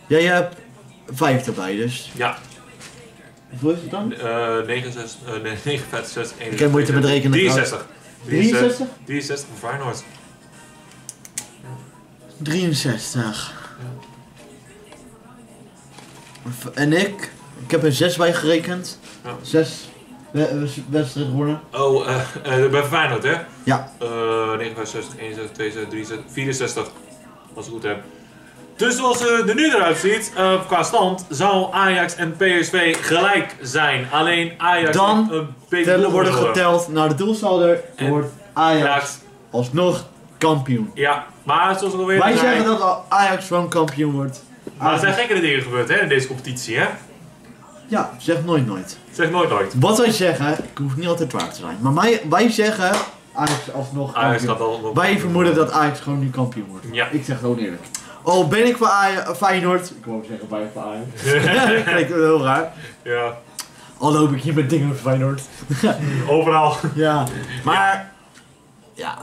Jij hebt 5 erbij dus. Ja. Hoeveel is het dan? Eh 9, 6, eh, nee, 9, 5, 6, 1, Ik heb moeite met rekenen, 63. 63? 63 voor Feyenoord. 63. En ik? Ik heb er 6 bij gerekend. Ja. 6 wedstrijden gewonnen. Oh, eh eh bij Feyenoord hè? Ja. Eh 69, 61, 62, 63, 64. Als ik het goed heb. Dus zoals het er nu eruit ziet, eh, qua stand, zou Ajax en PSV gelijk zijn. Alleen Ajax Dan een beetje Tellen worden geteld naar de doelsaldo. En- Wordt Ajax Ajax. alsnog kampioen. Ja, maar zoals ik alweer Wij zeggen dat Ajax gewoon kampioen wordt. maar er zijn gekkere dingen gebeurd hè, in deze competitie. Hè? Ja, zeg nooit nooit. Zeg nooit nooit. Wat wij zeggen, ik hoef niet altijd waar te zijn. Maar wij, wij zeggen Ajax alsnog Ajax kampioen. gaat al... Wij vermoeden dat Ajax gewoon nu kampioen wordt. Ja. Ik zeg gewoon eerlijk. Al ben ik voor Aj- Feyenoord. Ik wou zeggen bij voor Ajax. *laughs* Klinkt heel raar. ja, Al loop ik hier met dingen voor Feyenoord. *laughs* overal. Ja. Maar, ja.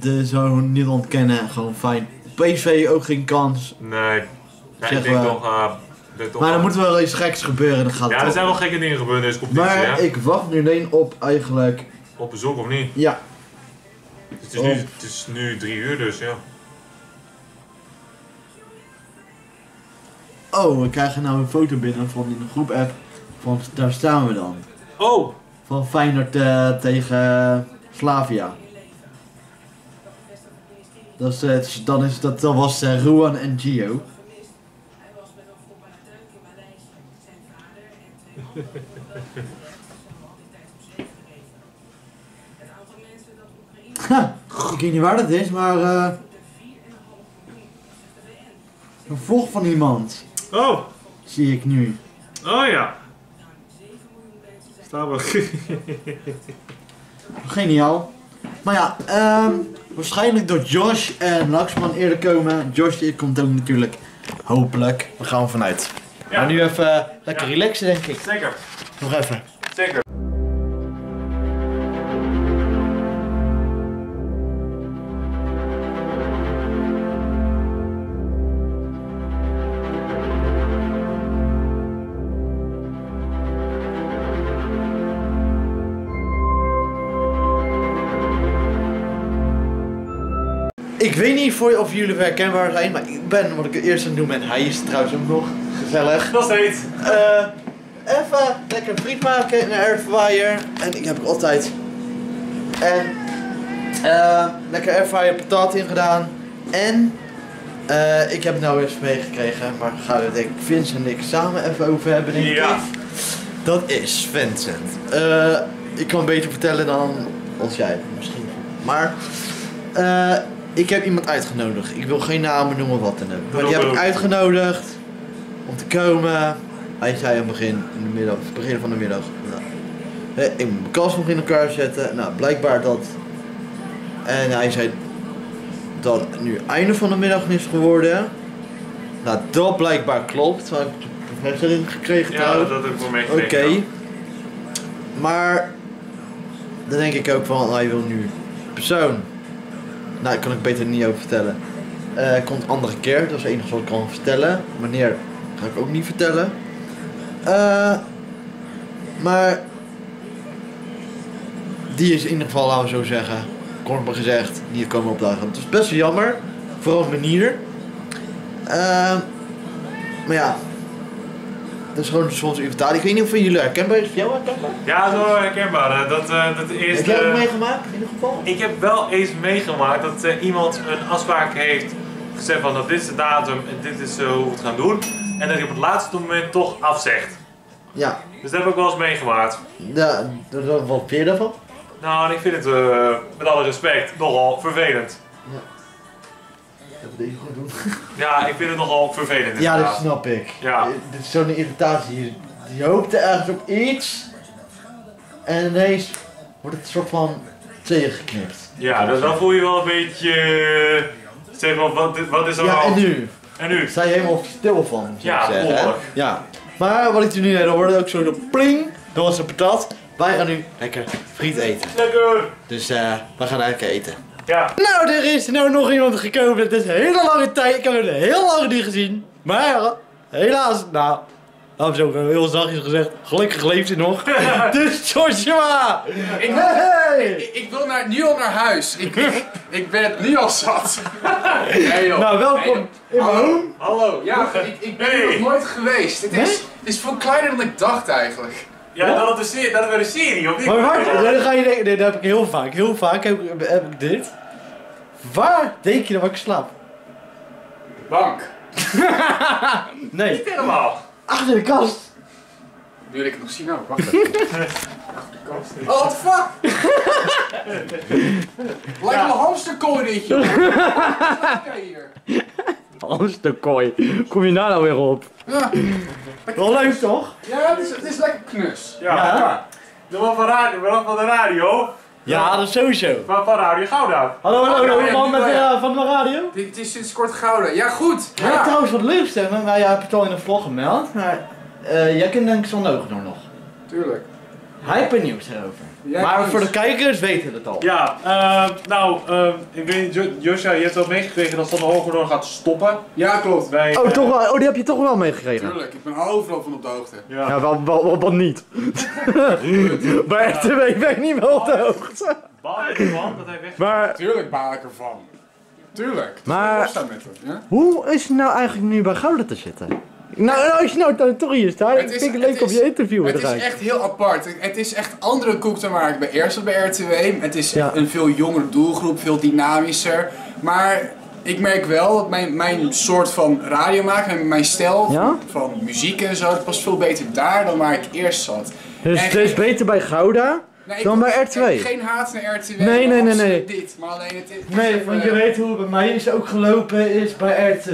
De zo niet ontkennen, gewoon fijn. PSV ook geen kans. Nee. Ja, ik Zeg denk eh, ik denk toch Maar er moet wel iets geks gebeuren. Dan gaat het Ja, er zijn wel gekke dingen gebeurd in deze competitie. Maar hè? ik wacht nu alleen op eigenlijk. Op bezoek of niet? Ja. Het is, nu, het is nu drie uur dus, ja. Oh, we krijgen nou een foto binnen van in de groep app. Van daar staan we dan. Oh! Van Feyenoord eh, tegen Slavia. Dat, is, eh, dan is, dat, dat was eh, Ruan en Gio. Ha, ik weet niet waar dat is, maar eh een vlog van iemand Oh! zie ik nu. Oh ja! Staan we. *laughs* Geniaal. Maar ja, ehm, waarschijnlijk door Josh en Laxman eerder komen. Josh die komt ook natuurlijk. Hopelijk. Daar gaan we vanuit. Ja. Maar nu even eh, lekker Ja. relaxen denk ik. Zeker, Nog even. zeker. Voor, of jullie herkenbaar zijn, maar ik ben wat ik het eerst aan het doen ben. Hij is trouwens ook nog gezellig. Nog steeds. Eh, even lekker friet maken in een airfryer. En ik heb altijd. En eh, lekker airfryer patat in gedaan. En eh, ik heb nou eens meegekregen, maar gaan we denk ik Vincent en ik samen even over hebben denk Ja. Dat is Vincent. Ik kan beter vertellen dan als jij misschien. Maar eh, ik heb iemand uitgenodigd. Ik wil geen namen noemen wat dan ook. Maar die heb ik uitgenodigd om te komen. Hij zei aan het begin, in de middag, begin van de middag. Nou, ik moet mijn kast nog in elkaar zetten. Nou, blijkbaar dat. En hij zei dat het nu einde van de middag is geworden. Nou, dat blijkbaar klopt. Want ik heb de bevestiging gekregen Ja, dat heb ik wel Oké. meegekregen. Maar dan denk ik ook van, hij wil nu persoon. Nou, daar kan ik beter niet over vertellen. Eh komt een andere keer, dat is het enige wat ik kan vertellen. Wanneer ga ik ook niet vertellen. Eh, maar die is in ieder geval, laten we zo zeggen, kort maar gezegd, niet komen opdagen. Het is best wel jammer, vooral manier. Eh, maar ja, dat is gewoon soms inventaris. Ik weet niet of jullie herkenbaar is. Jou herkenbaar? Ja, dat is wel herkenbaar. Dat, eh, dat eerste... Heb jij het meegemaakt in ieder geval? Ik heb wel eens meegemaakt dat eh, iemand een afspraak heeft gezegd van dat dit is de datum en dit is eh, hoe we het gaan doen. En dat hij op het laatste moment toch afzegt. Ja, Dus dat heb ik wel eens meegemaakt. ja wat vind je daarvan? Nou, ik vind het met alle respect nogal vervelend. Dat goed doen. *laughs* Ja, ik vind het nogal vervelend. Ja, dat snap ik. Ja. Dit is zo'n irritatie. Je, hoopte ergens op iets en ineens wordt het een soort van tegengeknipt. Ja, dus dan voel je wel een beetje. eh, zeg maar, wat, wat is er Ja, nou? en nu? En nu? Sta je helemaal stil van, Ja, zeggen. Ja. Maar wat ik nu net hoorde, ook zo de pling, dat was een patat. Wij gaan nu lekker friet eten. Lekker! Dus eh, we gaan lekker eten. Ja. Nou, er is nou nog iemand gekomen. Het is een hele lange tijd. Ik heb hem heel lang niet gezien. Maar helaas, nou, Nou, zo heel zachtjes gezegd, gelukkig leeft hij nog. *laughs* dus Joshua! Ik, Hey! ik, ik wil naar, nu al naar huis. Ik, ik, ik ben het nu al zat. Joh. Nou, welkom Hallo. Hallo. Ja, ik, ik ben er nog nooit geweest. Het is, het is veel kleiner dan ik dacht eigenlijk. Ja, dat is een, dat is een serie, of niet? Maar wacht, dan ga je denken, nee, dat heb ik heel vaak. Heel vaak heb, ik- heb ik dit. Waar denk je dat ik slaap? Bank. *laughs* Nee, Niet helemaal. achter de kast. Nu wil ik het nog zien ook. Wacht even. *laughs* Oh, what the fuck? *laughs* Lijkt een hamsterkooi dit, joh. Kijk hier. Hamsterkooi. Kom je daar nou weer op? Ja, Wel leuk toch? ja het, is, het is lekker knus. Ja. Ja. De man van, radio, de man van de radio. Ja, dat is sowieso. Van, van Radio Gouda. Hallo, hallo, hallo, ja, man met, eh, van de radio. Dit het is sinds kort gouden. Ja, goed. Ja. Ja, trouwens wat leuks hè, maar jij hebt het al in de vlog gemeld, maar eh, jij kent denk ik Oogendoorn nog. tuurlijk. Hypernieuws erover. Ja, maar voor de kijkers weten het al. Ja, eh, nou, eh, ik weet je hebt wel meegekregen dat Van de Hoogerdorp gaat stoppen. Ja, klopt. Bij, Oh, toch wel, oh, die heb je toch wel meegekregen? Tuurlijk, ik ben overal van op de hoogte. Ja. Ja, wel, wel, wel, wat niet. *laughs* Bij RTW ben ik niet wel op de hoogte. Baal je ervan dat hij weg Maar Tuurlijk baal ik ervan. Tuurlijk. Maar- Ik met hem, ja? hoe is het nou eigenlijk nu bij Gouden te zitten? Nou, nou, als je nou toch ik is- vind het het leuk om is- je interview Het is echt heel apart. Het is echt andere koek dan waar ik bij eerst zat bij RTW. Het is Ja. een veel jongere doelgroep, veel dynamischer. Maar ik merk wel dat mijn, mijn soort van radio maken, en mijn stijl Ja? van muziek en zo, het past veel beter daar dan waar ik eerst zat. Dus En het is beter bij Gouda Nee, dan bij RTW? Geen haat naar RTW. Nee, nee, nee, nee. Dit, maar alleen het is. Nee, want je weet hoe het bij mij is ook gelopen is bij RTW.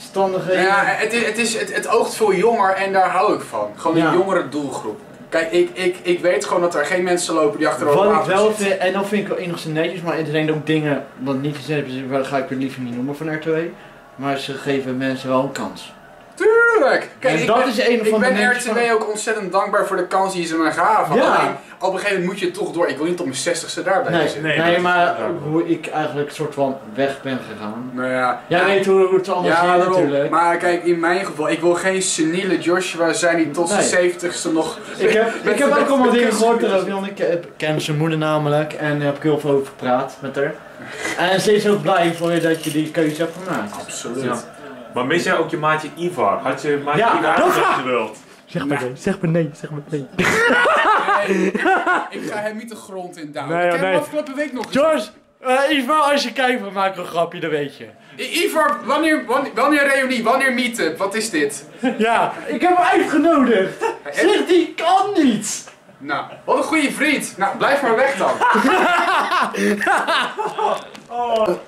Standigheden. Ja, het, is, het, is, het, het oogt veel jonger en daar hou ik van. Gewoon Ja. een jongere doelgroep. Kijk, ik, ik, ik weet gewoon dat er geen mensen lopen die achterover Wat ik wel vind, en dan vind ik wel enigszins netjes, maar er zijn ook dingen wat niet gezegd is, waar ga ik het liever niet noemen van RTW. Maar ze geven mensen wel een kans. Tuurlijk! Kijk, En ik dat ben, is een ik van de ben netjes RTW van- ook ontzettend dankbaar voor de kans die ze me gaven. Ja. Alleen, op een gegeven moment moet je toch door. Ik wil niet op mijn zestigste daarbij Nee, zitten. nee, is- maar hoe ik eigenlijk soort van weg ben gegaan. Nou ja, Jij weet hoe, hoe het allemaal ja, daarom. natuurlijk. Maar kijk, in mijn geval, ik wil geen seniele Joshua zijn die tot zijn Nee. zeventigste nog... Ik heb, met- ik heb met- ook allemaal dingen gehoord erover, ik ken zijn moeder namelijk en daar heb ik heel veel over gepraat met haar. En ze is ook blij voor je dat je die keuze hebt gemaakt. Absoluut. Maar mis jij ook je maatje Ivar? Had je maatje Ja, Ivar gewild? Zeg maar nee, zeg maar nee, zeg maar nee. Nee, ik ga hem niet de grond in duwen. Nee, ik heb nee. hem afgelopen week nog eens- George, eh Ivar, als je kijkt, we maken een grapje, dat weet je. I- Ivar, wanneer, wanneer, wanneer reunie, wanneer meetup, wat is dit? Ja, ik heb hem uitgenodigd. Zeg, die kan niet. Nou, wat een goede vriend. Nou, blijf maar weg dan. *laughs*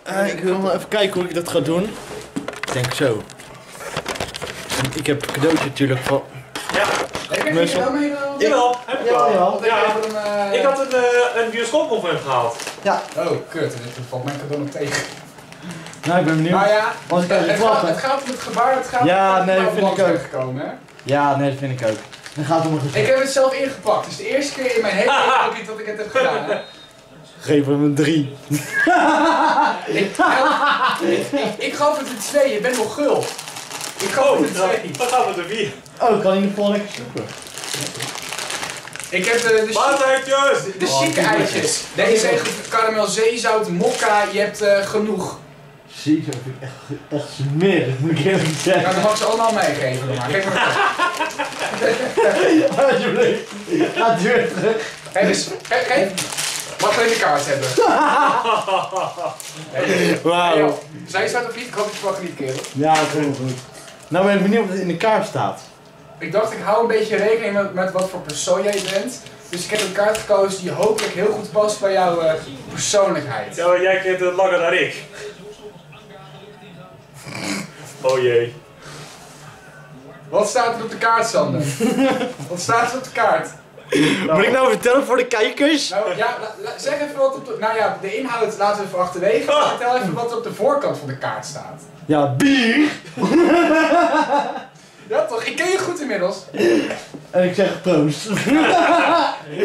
Eh, ik wil nog even kijken hoe ik dat ga doen. Ik denk zo. Ik heb een cadeautje natuurlijk van... Heb er wel mee? eh, Jawel, heb ik wel. ja. Ik Ja. heb eh, Ik had een, eh, een bioscoop hem gehaald. Oh, kut. Dit valt mijn cadeau nog tegen. Nou, ik ben benieuwd. Nou ja, ik even het gaat, het gaat om het gebaar, het gaat Ja, om nee, het vind ik ook. gekomen, hè? Ja, nee, dat vind ik ook. Dan gaat het om een Ik heb het zelf ingepakt. Het is de eerste keer in mijn hele *laughs* leven ook niet dat ik het heb gedaan. Hè? Geef hem een drie. Ik, ik, gaf het een twee, je bent nog gul. Ik gaf het een twee. Dan gaan we er vier. Oh, kan je in ieder geval lekker snoepen. Ik heb de, de, chique- de chique Oh, eitjes. Deze karamel zeezout, mokka, je hebt eh, genoeg. Zie, dat vind ik echt, echt smerig, moet ik eerlijk Nou, zeggen. dan mag ik ze allemaal meegeven. dan maar. Kijk maar. *laughs* Alsjeblieft. Ga weer terug. Dus, geef, geef. Mag ik de kaart hebben? *laughs* Hey, Wauw. Zij staat of niet? Ik hoop dat je het niet, kerel. Ja, dat is goed. Nou ben ik benieuwd wat er in de kaart staat. Ik dacht, ik hou een beetje rekening met, met wat voor persoon jij bent. Dus ik heb een kaart gekozen die hopelijk heel goed past bij jouw eh, persoonlijkheid. Ja, maar jij kent het langer dan ik. Oh jee. Wat staat er op de kaart, Sander? *laughs* wat staat er op de kaart? *laughs* Moet ik nou vertellen voor de kijkers? Nou ja, la- la- zeg even wat op de... Nou ja, de inhoud laten we even achterwege. maar Vertel even wat er op de voorkant van de kaart staat. Ja, bier. *laughs* Ja toch, ik ken je goed inmiddels. En ik zeg proost. *laughs*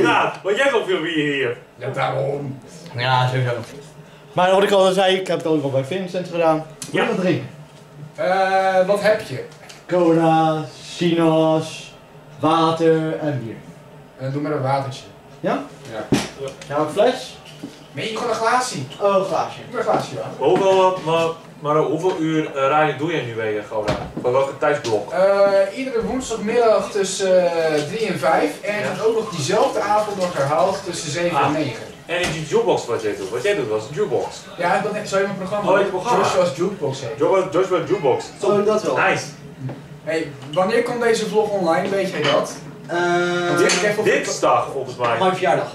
Nou, want jij ook veel bier hier. Ja, daarom. Ja, sowieso. Maar wat ik al zei, ik heb het ook al bij Vincent gedaan. Je Ja. wat drinken? Eh, wat heb je? Cola, sinaas, water en bier. En doe maar een watertje. Ja? Ja. Ja, een fles? Nee, gewoon een glaasje. Oh, een glaasje. Doe maar een glaasje, ja. Hoeveel, eh, maar, maar hoeveel uur uh, radio doe je nu weer, Gouda? Van welke tijdsblok? Eh, iedere woensdagmiddag tussen 3 en 5. En dan ook nog diezelfde avond nog herhaald tussen 7 en Ah. 9. En in die jukebox wat jij doet, wat jij doet was een jukebox. Ja, dat zou je mijn programma Oh, je programma. Joshua's Jukebox heet. Joshua, Joshua Jukebox. Oh, dat wel. Nice. Hey, wanneer komt deze vlog online, weet jij dat? Op- Dinsdag volgens mij. Mijn verjaardag.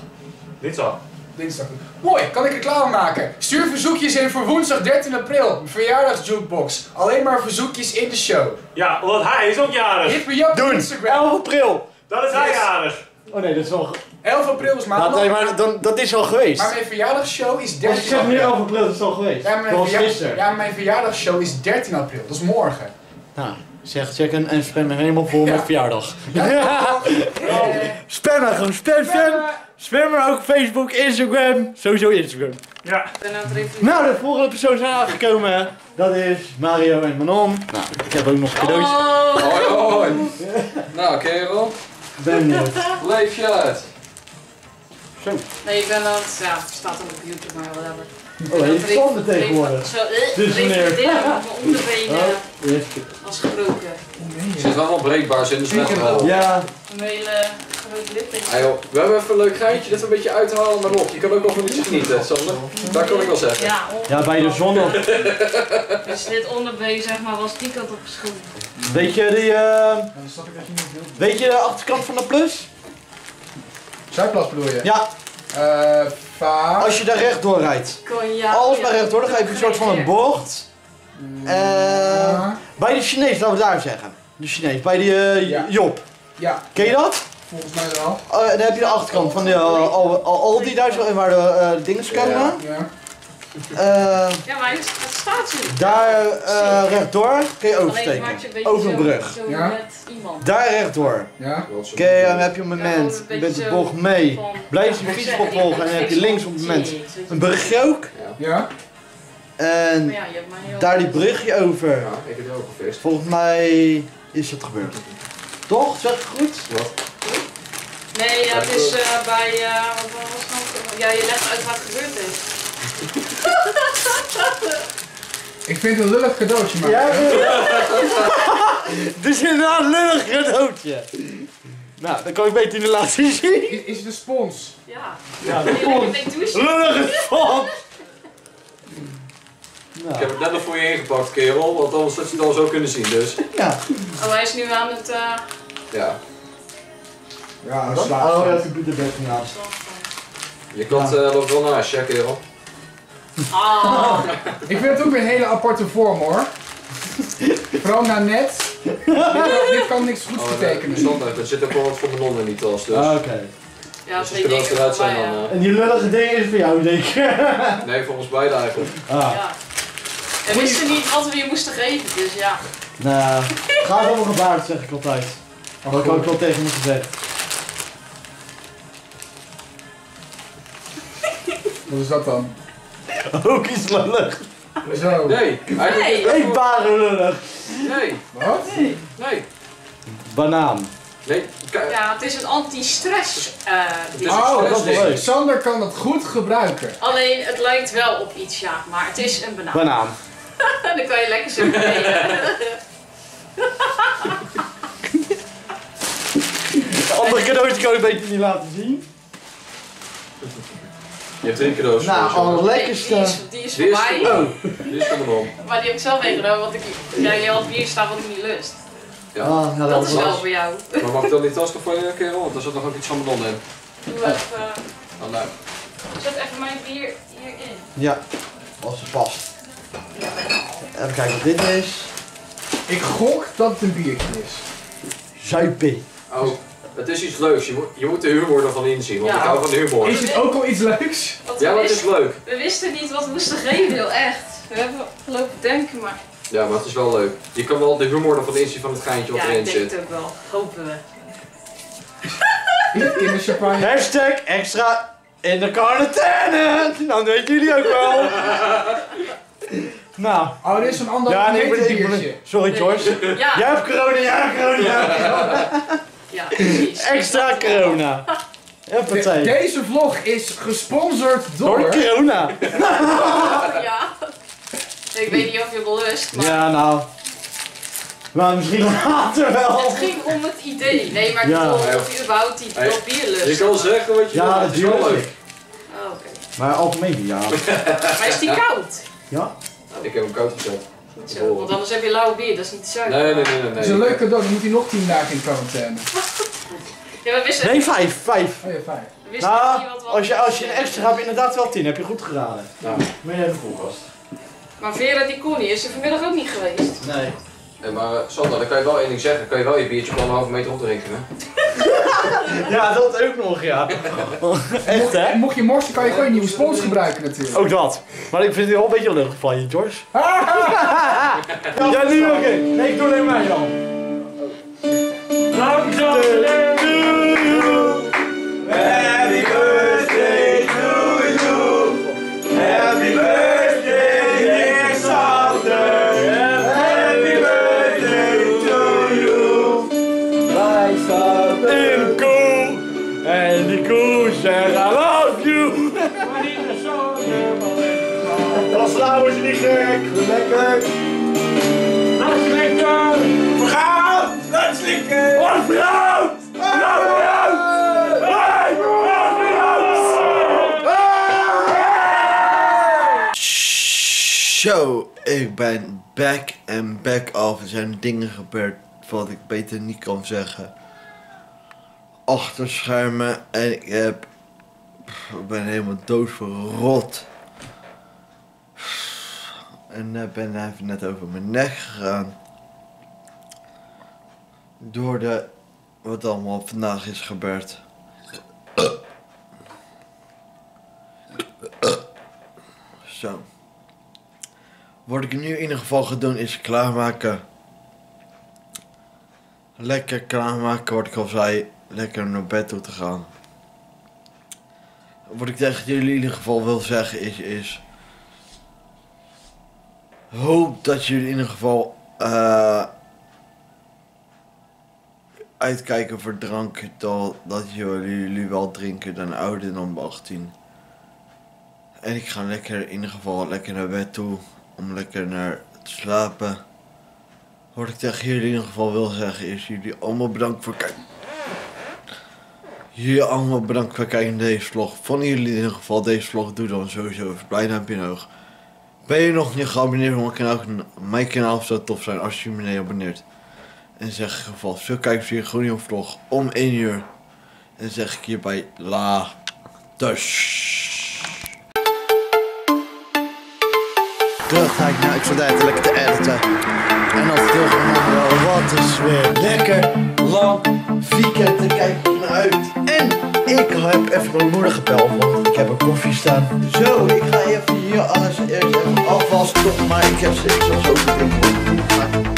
Dinsdag. Dinsdag. Mooi, kan ik reclame maken? Stuur verzoekjes in voor woensdag 13 april. Verjaardagsjukebox. Alleen maar verzoekjes in de show. Ja, want hij is ook jarig. Hit me up op Doen. Instagram. 11 april. Dan is hij Yes. jarig. Oh nee, dat is wel... ge- 11 april is Dat, maandag. nee, maar dan, dat is al geweest. Maar mijn verjaardagsshow is Als 13 ik zeg nu april. 11 april, dat is al geweest. Ja, dat mijn, was gisteren. ja, mijn verjaardagsshow is 13 april. Dat is morgen. Nou, zeg checken en spam me helemaal vol met verjaardag. Eh, Spam maar gewoon, spam, spam. Spam maar ook Facebook, Instagram. Sowieso Instagram. Ja. Nou, de volgende persoon zijn aangekomen. Dat is Mario en Manon. Nou, ik heb ook nog een cadeautje. Hoi, hoi. Nou, kerel, Ben benieuwd. leef je uit. Zo. Nee, ik ben aan het, ja, het staat dan op YouTube, maar whatever. Oh, het zonder tegenwoordig. Zo, eh, Dus meneer. revalideren met mijn onderbenen Oh, eerst. was gebroken. Ze zit wel wel breekbaar, ze in de slechte rol. Ja, Een hele grote lippetje. Ah, joh, we hebben even een leuk geintje, dit een beetje uit te halen, maar nog. Je kan ook nog een beetje genieten, Sander. Dat kan ik wel zeggen. Ja, bij de zon op. *laughs* dus dit onderbeen zeg maar was die kant op. Weet je die, eh, Dan snap ik dat je niet wilt. weet je de achterkant van de plus? Zuidplas bedoel je? Ja, Eh, als je daar rechtdoor rijdt. Alles maar rechtdoor, dan ga je een soort van een bocht. Eh, Ja. bij de Chinees, laten we daar zeggen. De Chinees, bij die eh, Ja. Job. Ja, Ken je dat? volgens mij wel. Eh, dan heb je de achterkant van de uh, al, al, Aldi daar waar de eh, dingen komen. Ja. Eh, Ja, maar het het staat zo. daar eh, rechtdoor kun je Alleen oversteken. een Over een brug. Zo Ja. iemand. Daar rechtdoor. Ja. Oké, dan heb je een Ja, moment, je bent de bocht mee. van- Blijf je fiets opvolgen en dan heb je links op het moment een brugje ook. Ja. En ja, daar die brugje over. Ja, ik heb je ook gevist. Volgens mij is het gebeurd. Toch? Zeg ik goed? Wat? Nee, ja, het is eh, bij. wat was het? Ja, je legt uit wat gebeurd is. *laughs* Ik vind het een lullig cadeautje, maar... Ja, Dit *laughs* is inderdaad een lullig cadeautje. Nou, dan kan ik beter niet laten zien. Is, is het een spons? Ja. Ja, mee douchen? Lullige spons. Ik Nou, heb het net nog voor je ingepakt, kerel, want anders had je het al zo kunnen zien, dus. ja. Oh, hij is nu aan het. eh Ja. Ja, Oh, ja, dat is de naast. Je klant eh, loopt wel naast je, hè, kerel. Ah, Ik vind het ook weer een hele aparte vorm hoor. Vooral na net. Dit kan, dit kan niks goeds Oh, betekenen. zondag. Er zit ook wel wat voor mijn non in die tas, dus. Ah, Oké. ja, Dus als de dingen eruit voor zijn, dan... ja. eh, En die lullige ding is voor jou, denk ik. *laughs* Nee, voor ons beiden eigenlijk. Ah. Ja. We wisten niet wat we je moesten geven, dus ja. Nou, ga het allemaal gebaard, zeg ik altijd. Dat heb ik ook wel tegen me gezegd. Wat is dat dan? *laughs* Ook iets lullig. Zo. Nee. Nee. Baren lullig. Nee, Wat? nee. Banaan. Nee, kijk. Ja, het is een anti-stress. eh een Oh, dat is leuk. Sander kan dat goed gebruiken. Alleen, het lijkt wel op iets, ja. Maar het is een banaan. Banaan. *laughs* Dan kan je lekker zo *laughs* andere cadeautje kan ik beter niet laten zien. Je hebt drie cadeaus Nou, voor ons, jongens. allerlekkerste. Die is, die is voor Die is mij. Oh. Die is voor non. Maar die heb ik zelf meegenomen, want ik, ja, je had bier staan wat ik niet lust. Ja. Ah, nou, Dat is wel voor jou. Maar mag ik dan die tas nog voor je, kerel? Want er zit nog ook iets van mijn non in. Doe even, Oh, nee. zet even mijn bier hierin. Ja, als het past. Even kijken wat dit is. Ik gok dat het een biertje is. Zuipie. Oh, het is iets leuks. Je moet, je moet de humor ervan inzien, want Ja. ik hou van de humor. Is dit ook al iets leuks? Ja, het is leuk. we wisten niet wat we moesten geven, heel echt. We hebben gelopen denken, maar Ja, maar het is wel leuk. Je kan wel de humor ervan inzien van het geintje wat ja, erin ik denk zit. het ook wel. Hopen we. In de champagne. Hashtag extra in de quarantaine. Nou, dat weten jullie ook wel. Nou. Oh, dit is een ander Ja, nee, ik ben, ik ben-. Sorry, Nee. George. Ja. Jij hebt corona, jij hebt corona, jij hebt corona. Ja, *laughs* precies. Extra corona. De- deze vlog is gesponsord door... Door corona. *laughs* Ja. Ik weet niet of je belust, maar Ja, nou. Maar misschien *laughs* later wel. het ging om het idee. Nee, maar ik Ja. bedoel of je überhaupt die Hey, dat bier lust. Je kan zeggen wat je wil, Ja, het is wel leuk. Oh, oké. Maar algemeen, ja. Maar is die koud? Ja? Ik heb hem koud gezet. Zo, want anders heb je lauw bier, dat is niet zuiver. Nee, nee, nee, nee. Dat nee. is een leuk cadeau, dan moet hij nog 10 dagen in quarantaine. Ja, we wisten, Nee, vijf, vijf. Oh ja, fijn. we wisten niet Nou, wat als je, als je een extra hebt, inderdaad wel tien. Heb je goed geraden. Nou, Maar je hebt een koelkast. Maar Vera die Koenie is er vanmiddag ook niet geweest. Nee. Nee, maar uh, Sander, dan kan je wel één ding zeggen. Dan kan je wel je biertje op anderhalve meter opdrinken. *laughs* Ja, dat ook nog, ja. Echt, hè? En mocht je morsen, kan je gewoon een nieuwe spons gebruiken natuurlijk. Ook dat. Maar ik vind het wel een beetje luchtig van je, George. *laughs* ja, nu oké. Nee, ik doe alleen maar Jan. Happy back en back. Er zijn dingen gebeurd wat ik beter niet kan zeggen. Achter schermen en ik heb... Ik ben helemaal dood verrot. En ik ben even net over mijn nek gegaan. Door de... Wat allemaal vandaag is gebeurd. Zo. Wat ik nu in ieder geval ga doen is klaarmaken. Lekker klaarmaken, wat ik al zei. Lekker naar bed toe te gaan. Wat ik tegen jullie in ieder geval wil zeggen is... is hoop dat jullie in ieder geval... eh, uitkijken voor drank. Dat, dat jullie, jullie wel drinken dan ouder dan 18. En ik ga lekker in ieder geval lekker naar bed toe. Om lekker naar te slapen. Wat ik tegen jullie in ieder geval wil zeggen is jullie allemaal bedankt voor kijken. Jullie allemaal bedankt voor kijken naar deze vlog. Vonden jullie in ieder geval deze vlog? Doe dan sowieso even blij duimpje omhoog. Ben je nog niet geabonneerd op mijn kanaal? Mijn kanaal zou tof zijn als je je meneer abonneert. En zeg in ieder geval, we hier gewoon een vlog om 1 uur. En zeg ik hierbij la. Dus. Terug ga ik naar, zat eigenlijk lekker te editen. En als terug wel, wat is weer lekker lang weekend, daar kijk naar uit. En ik heb even mijn moeder gebeld, want ik heb een koffie staan. Zo, ik ga even hier alles eerst even afwassen, maar ik heb ze, ik zal zo.